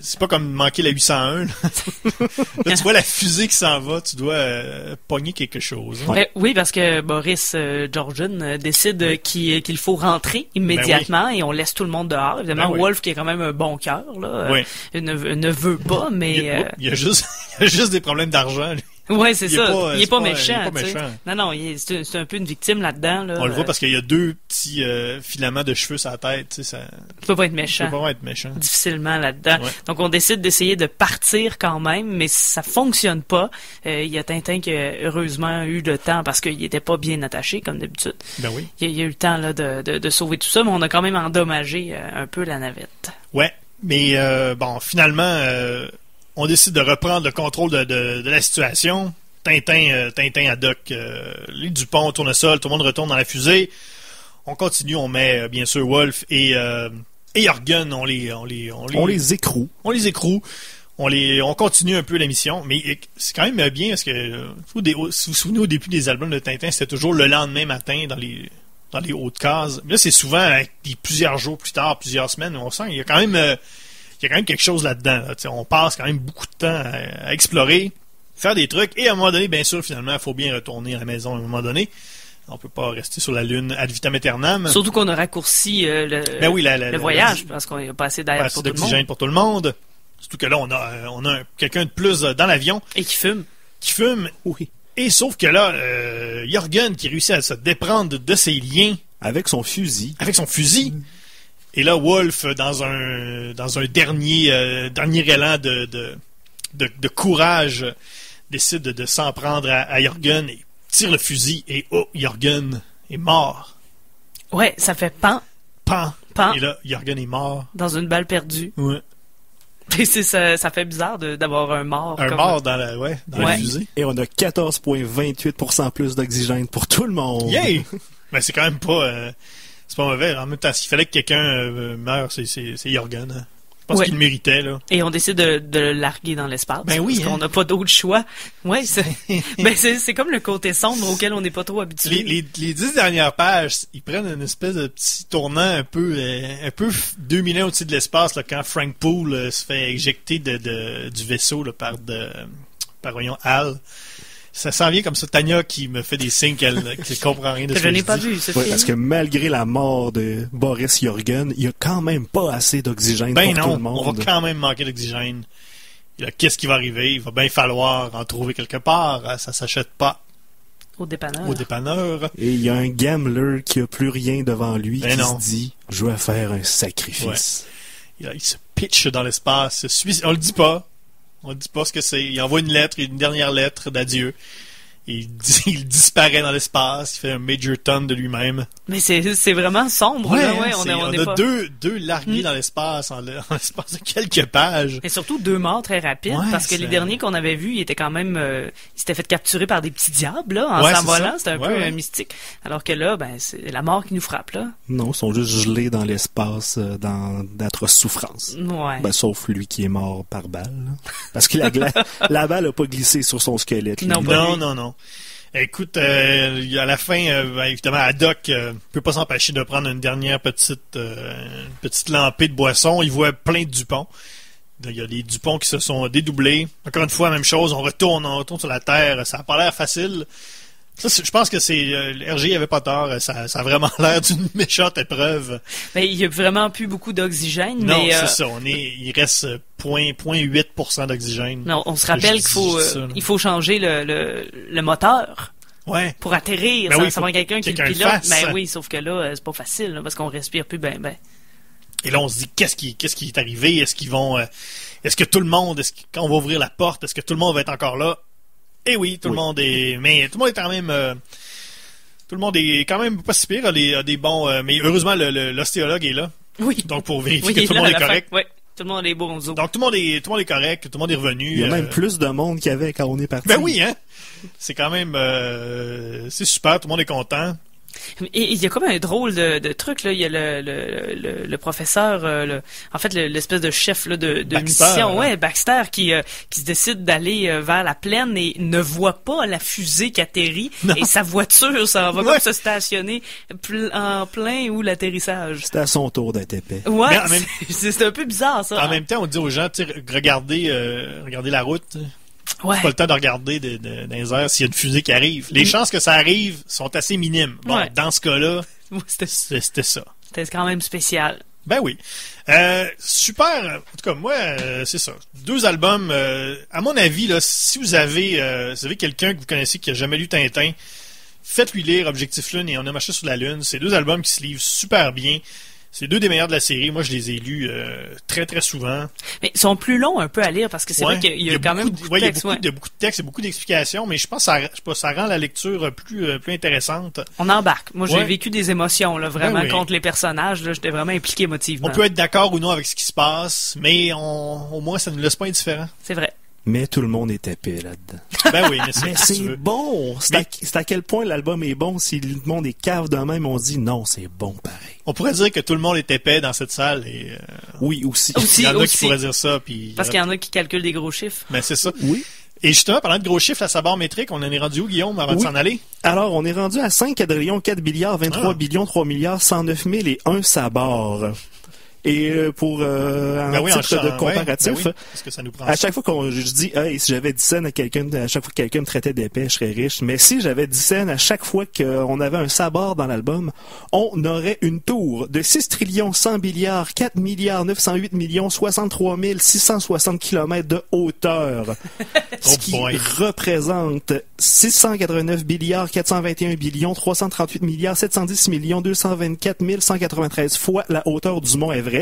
c'est pas comme manquer la 801, là. (laughs) Là, tu vois la fusée qui s'en va, tu dois euh, pogner quelque chose. hein. Ben, oui, parce que Boris euh, Georgian euh, décide euh, qu'il qu'il faut rentrer immédiatement et on laisse tout le monde dehors. Évidemment, Ben oui. Wolf, qui est quand même un bon cœur, là, ne, ne veut pas, Il mais... y, a, euh, il y a juste, (laughs) il y a juste des problèmes d'argent. lui. Ouais, c'est ça. pas- il est pas, pas- méchant. il est pas tu méchant. Non, non, c'est un- peu une victime là-dedans. Là. On le voit parce qu'il y a deux petits euh, filaments de cheveux sur la tête, tu ça Il peut pas être ça méchant. peut pas vraiment être méchant. difficilement là-dedans. Ouais. Donc on décide d'essayer de partir quand même, mais ça fonctionne pas. Euh, Il y a Tintin qui a heureusement eu le temps parce qu'il était pas bien attaché comme d'habitude. Ben oui. Il y a, eu le temps là, de, de, de sauver tout ça, mais on a quand même endommagé euh, un peu la navette. Ouais, mais euh, bon, finalement, on décide de reprendre le contrôle de, de- de la situation. Tintin, euh, Tintin, Haddock, euh, les Dupont, Tournesol, tout le monde retourne dans la fusée. On continue, on met euh, bien sûr Wolf et, euh, et Jorgen, on les, on les, on les, On les écroue. on les écroue. On les, on continue un peu la mission, mais c'est quand même bien parce que si vous vous souvenez au début des albums de Tintin, c'était toujours le lendemain matin dans les dans les hautes cases. Mais là, c'est souvent des plusieurs jours plus tard, plusieurs semaines. On sent qu'il y a quand même euh, il y a quand même quelque chose là-dedans. là. On passe quand même beaucoup de temps à, à explorer, faire des trucs, et à un moment donné, bien sûr, finalement, il faut bien retourner à la maison à un moment donné. On peut pas rester sur la Lune ad vitam aeternam. Surtout qu'on a raccourci euh, le, Ben oui, la- la- le la- voyage parce qu'on a passé pas d'air assez pour tout le d'oxygène monde pour tout le monde. Surtout que là, on a, euh, on a un- quelqu'un de plus euh, dans l'avion et qui fume. qui fume. Oui. Et sauf que là, euh, Jorgen qui réussit à se déprendre de, de ses liens Avec son fusil. avec son fusil. Et là, Wolf, dans un dans un dernier euh, dernier élan de, de, de, de courage, décide de, de s'en prendre à, à Jorgen et tire le fusil. Et oh, Jorgen est mort. Ouais, ça fait pan Pan. Pan. Et là, Jorgen est mort. dans une balle perdue. Ouais. (laughs) Et c'est ça, ça fait bizarre de- d'avoir un mort. Un comme- mort dans la, ouais, dans Ouais. fusée. Et on a 14,28% plus d'oxygène pour tout le monde. Yay! (laughs) Mais c'est quand même pas. euh, c'est pas mauvais. En même temps, s'il fallait que quelqu'un euh, meure, c'est, Jorgen. hein. Je pense Ouais. qu'il le méritait, là. Et on décide de, de le larguer dans l'espace. Ben oui, Parce hein. qu'on n'a pas d'autre choix. Ouais, c'est, (laughs) ben c'est, comme le côté sombre auquel on n'est pas trop habitué. Les, les, les dix dernières pages, ils prennent une espèce de petit tournant un peu, euh, un peu f- 2000 ans au-dessus de l'espace, là, quand Frank Poole euh, se fait éjecter de, de- du vaisseau là, par, de, par voyons, Al. Ça s'en vient comme ça. Tanya qui me fait des signes qu'elle qu'elle comprend rien de que ce je que n'ai je pas dis. vu, ce Ouais, film. parce que malgré la mort de Boris Jorgen, il y a quand même pas assez d'oxygène Ben pour tout non, le monde. on va quand même manquer d'oxygène. Qu'est-ce qui va arriver? Il va bien falloir en trouver quelque part. Ah, Ça s'achète pas Au dépanneur. au dépanneur. Et il y a un gambler qui a plus rien devant lui Ben qui non. se dit je vais faire un sacrifice. Il, il se pitch dans l'espace. On le dit pas. On dit pas ce que c'est. Il envoie une lettre, une dernière lettre d'adieu. (laughs) Il, disparaît dans l'espace. Il fait un major ton de lui-même. Mais c'est, vraiment sombre, là, ouais, on c'est- est, on on est a pas... deux, deux largués Hmm. dans l'espace en, le- (laughs) en l'espace de quelques pages. Et surtout deux morts très rapides, Ouais, parce que les derniers qu'on avait vus, ils étaient quand même, euh, ils s'étaient fait capturer par des petits diables, là, en s'envolant, c'était un Ouais, peu ouais. euh, mystique. Alors que là, ben, c'est la mort qui nous frappe, là. Non, ils sont juste gelés dans l'espace euh, dans d'atroces souffrances. Ouais. Ben, sauf lui qui est mort par balle. là. Parce que la, (laughs) balle a pas glissé sur son squelette. Non, Non, non, Écoute, euh, à la fin, euh, ben, évidemment, Haddock euh, peut pas s'empêcher de prendre une dernière petite, petite lampée de boisson. Il voit plein de Dupont. Il y a des Dupont qui se sont dédoublés. Encore une fois, même chose. On retourne, on retourne sur la Terre. Ça a pas l'air facile. Ça, c'est- je pense que c'est euh, RG avait pas tort. Ça, ça a vraiment (laughs) l'air d'une méchante épreuve. Ben, il y a vraiment plus beaucoup d'oxygène, Non, mais, euh, c'est ça. On est, il reste euh, point- 0.8% d'oxygène. non, on se rappelle qu'il faut, euh, il faut changer le, le, le moteur Ouais. pour atterrir. Ben ça, oui, quelqu'un qui le pilote. fasse. Ben oui, sauf que là, euh, c'est pas facile, là, parce qu'on respire plus ben, ben. Et là, on se dit, qu'est-ce qui, qu'est-ce qui est arrivé? Est-ce qu'ils vont, euh, est-ce que tout le monde, est-ce que, quand on va ouvrir la porte, est-ce que tout le monde va être encore là? Eh oui, tout le monde est, mais tout le monde est quand même, euh, tout le monde est quand même pas si pire, a des, a des bons, euh, mais heureusement, l'ostéologue est là. Oui. Donc, pour vérifier Oui, que tout le monde est la fin, correct. ouais. Tout le monde est bons os. Donc, tout le monde est, tout le monde est correct, tout le monde est revenu. Il y a même euh, plus de monde qu'il y avait quand on est parti. Ben oui, hein? C'est quand même, euh, c'est super, tout le monde est content. Et il y a comme un drôle de, de truc là. Il y a le, le, le, le professeur, euh, le- en fait le- l'espèce de chef là, de, mission, hein. ouais, Baxter, qui euh, qui se décide d'aller euh, vers la plaine et ne voit pas la fusée qui atterrit et sa voiture ça va Ouais. comme se stationner pl- en plein où l'atterrissage. C'était à son tour d'être épais. Ouais, même- c'est un peu bizarre ça. En même temps, on dit aux gens, regardez, regardez la route. Ouais. pas le temps de regarder de, de- dans les airs s'il y a une fusée qui arrive. Les chances que ça arrive sont assez minimes. Bon, Mm. Ouais. dans ce cas-là, (laughs) C'était ça. c'était quand même spécial. Ben oui. Euh, super. En tout cas, moi, euh, c'est ça. Deux albums. euh, à mon avis, là, si vous avez, si vous avez quelqu'un que vous connaissez qui a jamais lu Tintin, faites-lui lire Objectif Lune et On a marché sur la Lune. C'est deux albums qui se livrent super bien. C'est deux des meilleurs de la série. Moi, je les ai lus euh, très, très souvent. Mais ils sont plus longs un peu à lire parce que c'est Ouais. vrai qu'il y a, quand beaucoup même de- beaucoup ouais, de il y a beaucoup, ouais. de, beaucoup de textes et beaucoup d'explications, mais je pense que ça, je pas, ça rend la lecture plus, euh, plus intéressante. On embarque. Moi, j'ai vécu des émotions, là, vraiment, Ben contre les personnages. Là, j'étais vraiment impliqué émotivement. On peut être d'accord ou non avec ce qui se passe, mais on, au moins ça ne nous laisse pas indifférents. C'est vrai. Mais tout le monde est épais là-dedans. (laughs) Ben oui, mais c'est Mais bon! C'est à, Mais- à quel point l'album est bon. Si le monde est cave de même, on dit non, c'est bon pareil. On pourrait dire que tout le monde est épais dans cette salle et euh, Oui, aussi. Aussi. il y en a qui pourraient dire ça. Puis, Parce qu'il y en a qui calculent des gros chiffres. Ben c'est ça. Oui. Et justement, parlant de gros chiffres, la sabord métrique, on en est rendu où, Guillaume, avant de s'en aller? Alors, on est rendu à 5 quadrillions, 4 milliards, 23 Ah. billions, 3 milliards, 109 000 et 1 sabord. Et euh, pour euh, un Ben oui, en titre de chan- comparatif, ouais, ben oui, que ça nous prend à chaque fois qu'on je dis hey, si j'avais 10 cents à quelqu'un à chaque fois que quelqu'un me traitait d'épais, je serais riche. Mais si j'avais 10 cents à chaque fois qu'on avait un sabord dans l'album, on aurait une tour de 6 trillions 100 milliards 4 milliards 908 millions 63 660 kilomètres de hauteur. (laughs) ce Oh qui boy. représente 689 milliards 421 billions 338 milliards 710 millions 224 193 fois la hauteur du mont Everest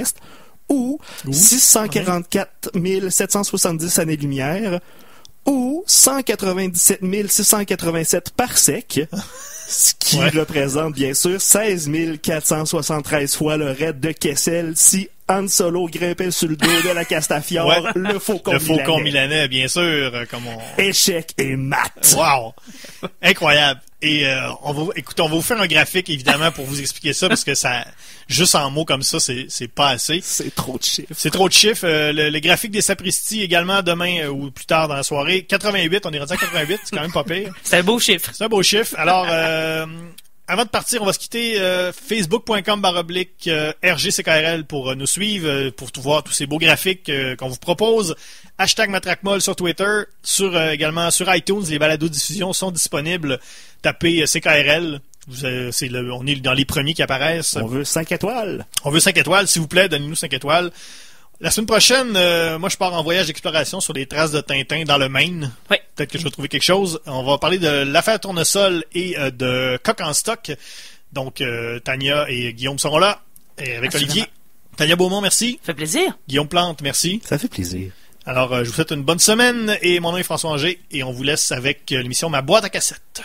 ou 644 770 années-lumière ou 197 687 parsecs, ce qui Ouais. représente bien sûr 16 473 fois le raid de Kessel si Han Solo grimpait sur le dos de la Castafiore, Ouais. le faucon Le faucon milanais. milanais, bien sûr, euh, comme on... Échec et mat. Wow! Incroyable. Et euh, on va, écoutez, on va vous faire un graphique évidemment pour vous expliquer ça parce que ça, juste en mots comme ça, c'est c'est pas assez. C'est trop de chiffres. C'est trop de chiffres. Euh, le, le graphique des sapristi également demain euh, ou plus tard dans la soirée. 88, on est rendu à 88, c'est quand même pas pire. C'est un beau chiffre. C'est un beau chiffre. Alors, euh, avant de partir, on va se quitter euh, facebook.com baroblique euh, RGCKRL pour euh, nous suivre, pour tout voir tous ces beaux graphiques qu'on vous propose. Hashtag Matraquemol sur Twitter, sur également sur iTunes, les balados diffusion sont disponibles. Tapez CKRL. Vous, c'est le- on est dans les premiers qui apparaissent. On veut 5 étoiles. On veut 5 étoiles, s'il vous plaît, donnez-nous 5 étoiles. La semaine prochaine, euh, moi je pars en voyage d'exploration sur des traces de Tintin dans le Maine. Oui. Peut-être que je vais trouver quelque chose. On va parler de l'affaire Tournesol et euh, de Coq en stock. Donc euh, Tania et Guillaume seront là. Et avec Absolument. Olivier. Tania Beaumont, merci. Ça fait plaisir. Guillaume Plante, merci. Ça fait plaisir. Alors, euh, je vous souhaite une bonne semaine et mon nom est François Anger et on vous laisse avec euh, l'émission Ma boîte à cassette.